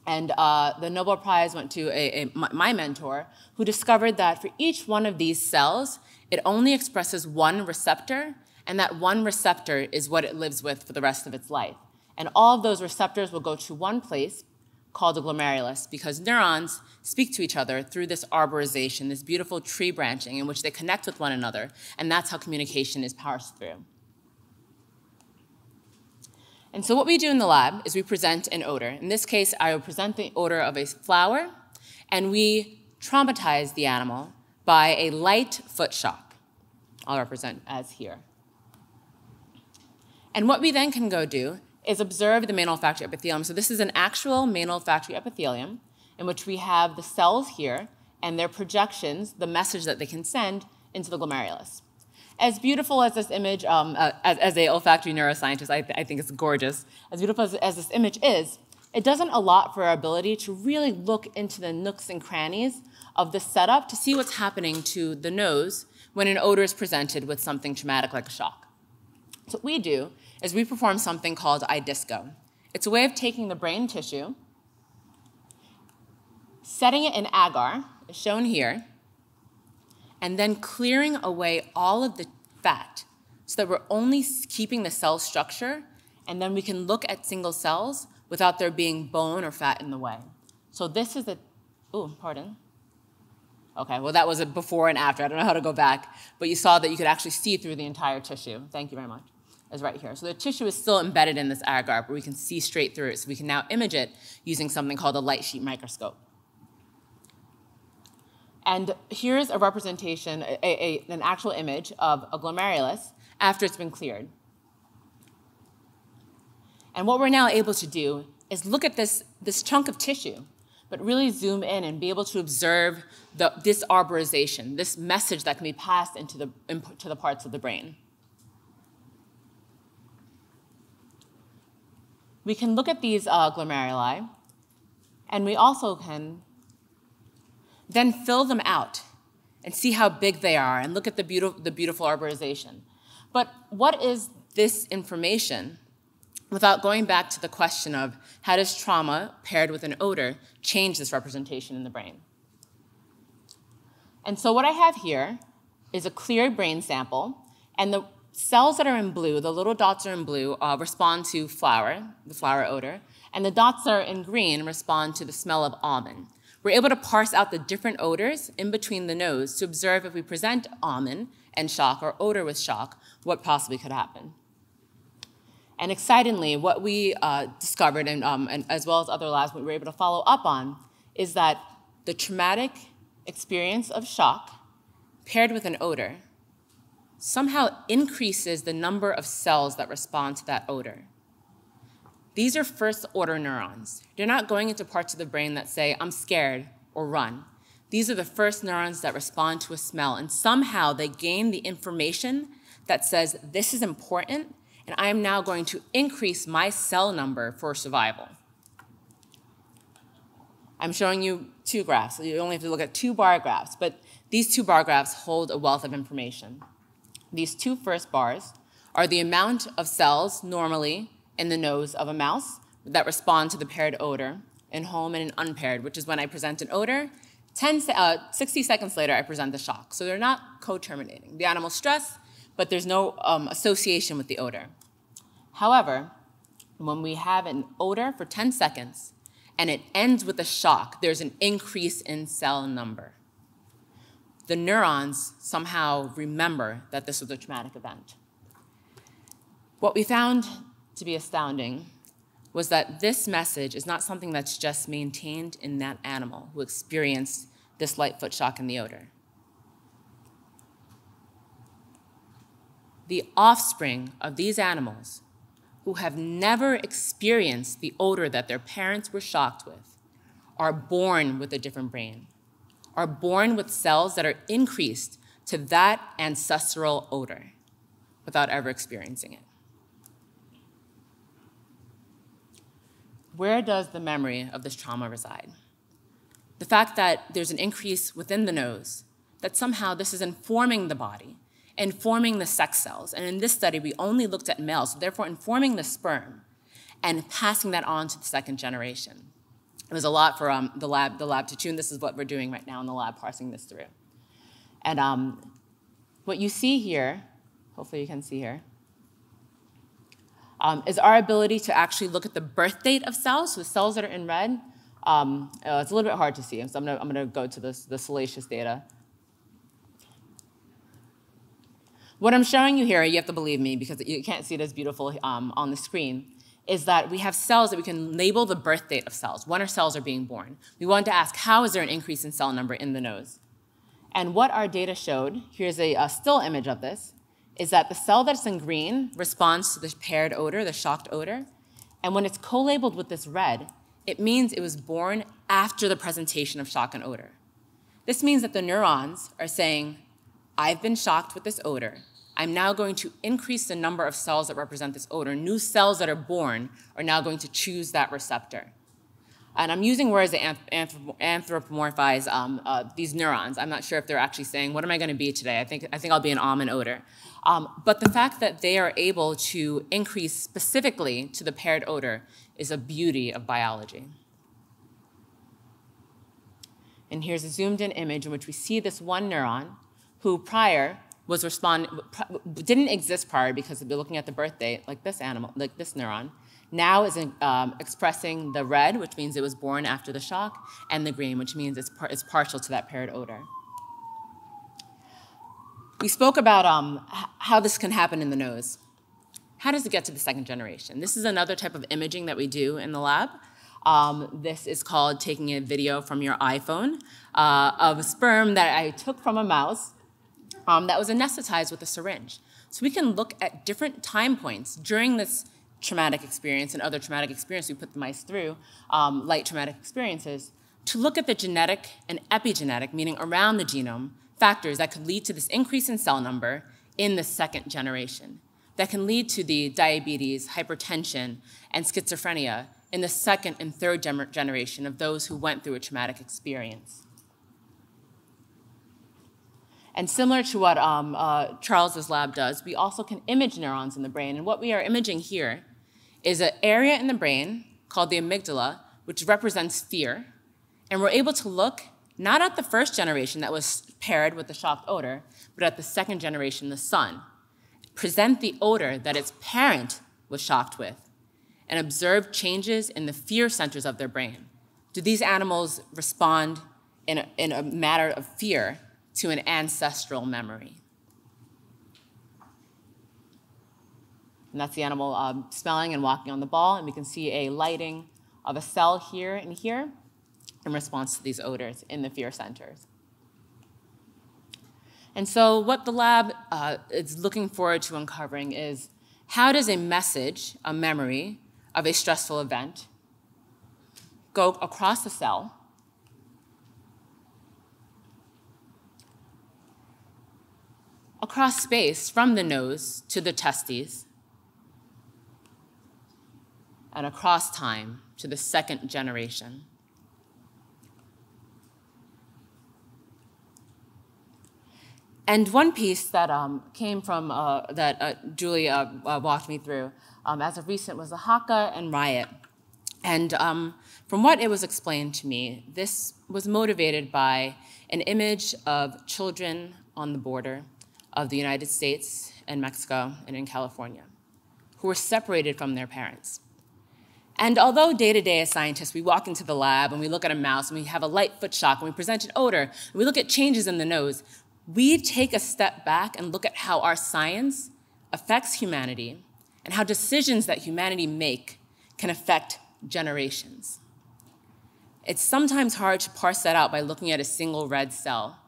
And uh, the Nobel Prize went to a, a, my mentor, who discovered that for each one of these cells, it only expresses one receptor, and that one receptor is what it lives with for the rest of its life. And all of those receptors will go to one place called the glomerulus because neurons speak to each other through this arborization, this beautiful tree branching in which they connect with one another, and that's how communication is passed through. And so what we do in the lab is we present an odor. In this case, I will present the odor of a flower, and we traumatize the animal by a light foot shock. I'll represent as here. And what we then can go do is observe the main olfactory epithelium. So this is an actual main olfactory epithelium in which we have the cells here and their projections, the message that they can send into the glomerulus. As beautiful as this image, um, uh, as, as a olfactory neuroscientist, I, th I, think it's gorgeous. As beautiful as, as this image is, it doesn't allot for our ability to really look into the nooks and crannies of the setup to see what's happening to the nose when an odor is presented with something traumatic like a shock. So what we do is we perform something called iDisco. It's a way of taking the brain tissue, setting it in agar, as shown here, and then clearing away all of the fat so that we're only keeping the cell structure, and then we can look at single cells without there being bone or fat in the way. So this is a, oh, pardon. Okay, well that was a before and after. I don't know how to go back, but you saw that you could actually see through the entire tissue. Thank you very much is right here. So the tissue is still embedded in this agar, but we can see straight through it. So we can now image it using something called a light sheet microscope. And here's a representation, a, a, an actual image of a glomerulus after it's been cleared. And what we're now able to do is look at this, this chunk of tissue, but really zoom in and be able to observe the, this arborization, this message that can be passed into the, to the parts of the brain. We can look at these uh, glomeruli, and we also can then fill them out and see how big they are and look at the beautiful, the beautiful arborization. But what is this information without going back to the question of how does trauma paired with an odor change this representation in the brain? And so what I have here is a clear brain sample, and the cells that are in blue, the little dots are in blue, uh, respond to flower, the flower odor, and the dots that are in green respond to the smell of almond. We're able to parse out the different odors in between the nose to observe if we present almond and shock or odor with shock, what possibly could happen. And excitingly, what we uh, discovered, and, um, and as well as other labs we were able to follow up on, is that the traumatic experience of shock paired with an odor somehow increases the number of cells that respond to that odor. These are first order neurons. They're not going into parts of the brain that say, I'm scared or run. These are the first neurons that respond to a smell, and somehow they gain the information that says, This is important, and I am now going to increase my cell number for survival. I'm showing you two graphs. You only have to look at two bar graphs, but these two bar graphs hold a wealth of information. These two first bars are the amount of cells normally in the nose of a mouse that respond to the paired odor in home and in unpaired, which is when I present an odor. 10, uh, 60 seconds later, I present the shock. So they're not co-terminating. The animal stress, but there's no um, association with the odor. However, when we have an odor for 10 seconds and it ends with a shock, there's an increase in cell number the neurons somehow remember that this was a traumatic event. What we found to be astounding was that this message is not something that's just maintained in that animal who experienced this light foot shock and the odor. The offspring of these animals who have never experienced the odor that their parents were shocked with are born with a different brain are born with cells that are increased to that ancestral odor without ever experiencing it. Where does the memory of this trauma reside? The fact that there's an increase within the nose, that somehow this is informing the body, informing the sex cells. And in this study, we only looked at males, so therefore informing the sperm and passing that on to the second generation. It was a lot for um, the lab, the lab to tune. This is what we're doing right now in the lab, parsing this through. And um, what you see here, hopefully you can see here, um, is our ability to actually look at the birth date of cells, so the cells that are in red. Um, uh, it's a little bit hard to see, so I'm gonna, I'm gonna go to this, the salacious data. What I'm showing you here, you have to believe me because you can't see it as beautiful um, on the screen, is that we have cells that we can label the birth date of cells, when our cells are being born. We wanted to ask, how is there an increase in cell number in the nose? And what our data showed, here's a, a still image of this, is that the cell that's in green responds to the paired odor, the shocked odor. And when it's co-labeled with this red, it means it was born after the presentation of shock and odor. This means that the neurons are saying, I've been shocked with this odor. I'm now going to increase the number of cells that represent this odor. New cells that are born are now going to choose that receptor. And I'm using words that anthropomorphize um, uh, these neurons. I'm not sure if they're actually saying, what am I going to be today? I think, I think I'll be an almond odor. Um, but the fact that they are able to increase specifically to the paired odor is a beauty of biology. And here's a zoomed in image in which we see this one neuron who prior was respond didn't exist prior because we're looking at the birth date, like this animal, like this neuron, now is um, expressing the red, which means it was born after the shock, and the green, which means it's, par it's partial to that paired odor. We spoke about um, how this can happen in the nose. How does it get to the second generation? This is another type of imaging that we do in the lab. Um, this is called taking a video from your iPhone uh, of sperm that I took from a mouse um, that was anesthetized with a syringe. So we can look at different time points during this traumatic experience and other traumatic experience we put the mice through, um, light traumatic experiences, to look at the genetic and epigenetic, meaning around the genome, factors that could lead to this increase in cell number in the second generation, that can lead to the diabetes, hypertension, and schizophrenia in the second and third generation of those who went through a traumatic experience. And similar to what um, uh, Charles's lab does, we also can image neurons in the brain. And what we are imaging here is an area in the brain called the amygdala, which represents fear. And we're able to look not at the first generation that was paired with the shocked odor, but at the second generation, the son. Present the odor that its parent was shocked with, and observe changes in the fear centers of their brain. Do these animals respond in a, in a matter of fear to an ancestral memory? And that's the animal um, smelling and walking on the ball. And we can see a lighting of a cell here and here in response to these odors in the fear centers. And so what the lab uh, is looking forward to uncovering is how does a message, a memory of a stressful event go across the cell across space from the nose to the testes and across time to the second generation. And one piece that um, came from, uh, that uh, Julie uh, walked me through um, as of recent was the Haka and riot. And um, from what it was explained to me, this was motivated by an image of children on the border of the United States and Mexico and in California who were separated from their parents. And although day to day as scientists, we walk into the lab and we look at a mouse and we have a light foot shock and we present an odor and we look at changes in the nose, we take a step back and look at how our science affects humanity and how decisions that humanity make can affect generations. It's sometimes hard to parse that out by looking at a single red cell.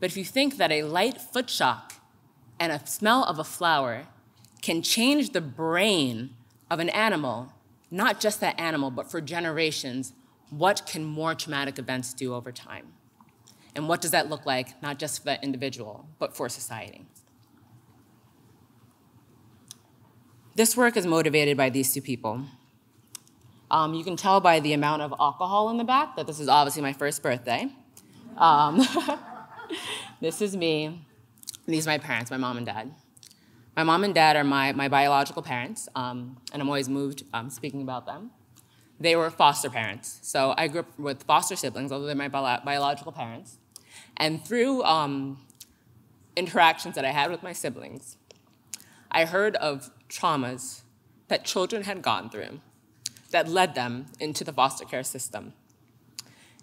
But if you think that a light foot shock and a smell of a flower can change the brain of an animal, not just that animal, but for generations, what can more traumatic events do over time? And what does that look like, not just for that individual, but for society? This work is motivated by these two people. Um, you can tell by the amount of alcohol in the back that this is obviously my first birthday. Um, *laughs* this is me. These are my parents, my mom and dad. My mom and dad are my, my biological parents, um, and I'm always moved um, speaking about them. They were foster parents. So I grew up with foster siblings, although they're my bio biological parents. And through um, interactions that I had with my siblings, I heard of traumas that children had gone through that led them into the foster care system.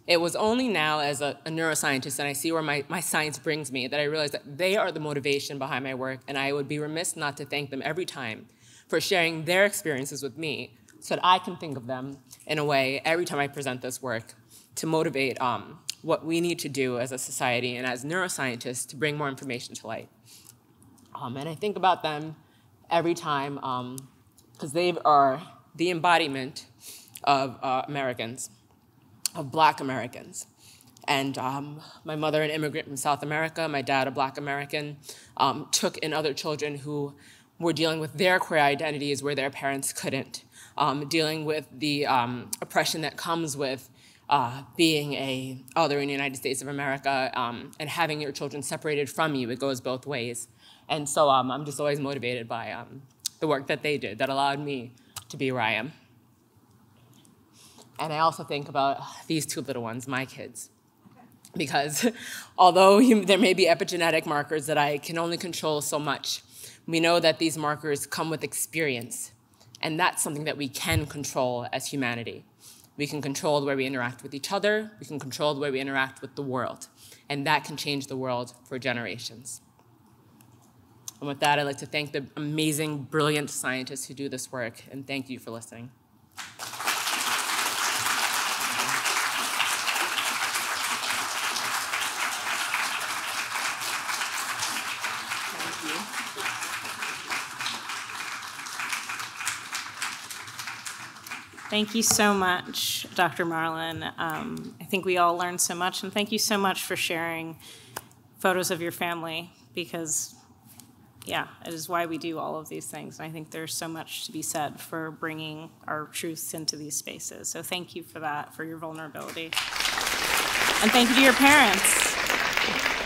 It was only now as a, a, neuroscientist and I see where my, my science brings me that I realized that they are the motivation behind my work and I would be remiss not to thank them every time for sharing their experiences with me so that I can think of them in a way every time I present this work to motivate um, what we need to do as a society and as neuroscientists to bring more information to light. Um, and I think about them every time because um, they are the embodiment of uh, Americans of black Americans. And um, my mother, an immigrant from South America, my dad, a black American, um, took in other children who were dealing with their queer identities where their parents couldn't, um, dealing with the um, oppression that comes with uh, being a other in the United States of America um, and having your children separated from you. It goes both ways. And so um, I'm just always motivated by the work that they did that allowed me to be where I am. And I also think about these two little ones, my kids. Because *laughs* although you, there may be epigenetic markers that I can only control so much, we know that these markers come with experience. And that's something that we can control as humanity. We can control the way we interact with each other, we can control the way we interact with the world. And that can change the world for generations. And with that, I'd like to thank the amazing, brilliant scientists who do this work, and thank you for listening. Thank you so much, Dr. Marlin. Um, I think we all learned so much, and thank you so much for sharing photos of your family because, yeah, it is why we do all of these things. And I think there's so much to be said for bringing our truths into these spaces. So thank you for that, for your vulnerability. And thank you to your parents.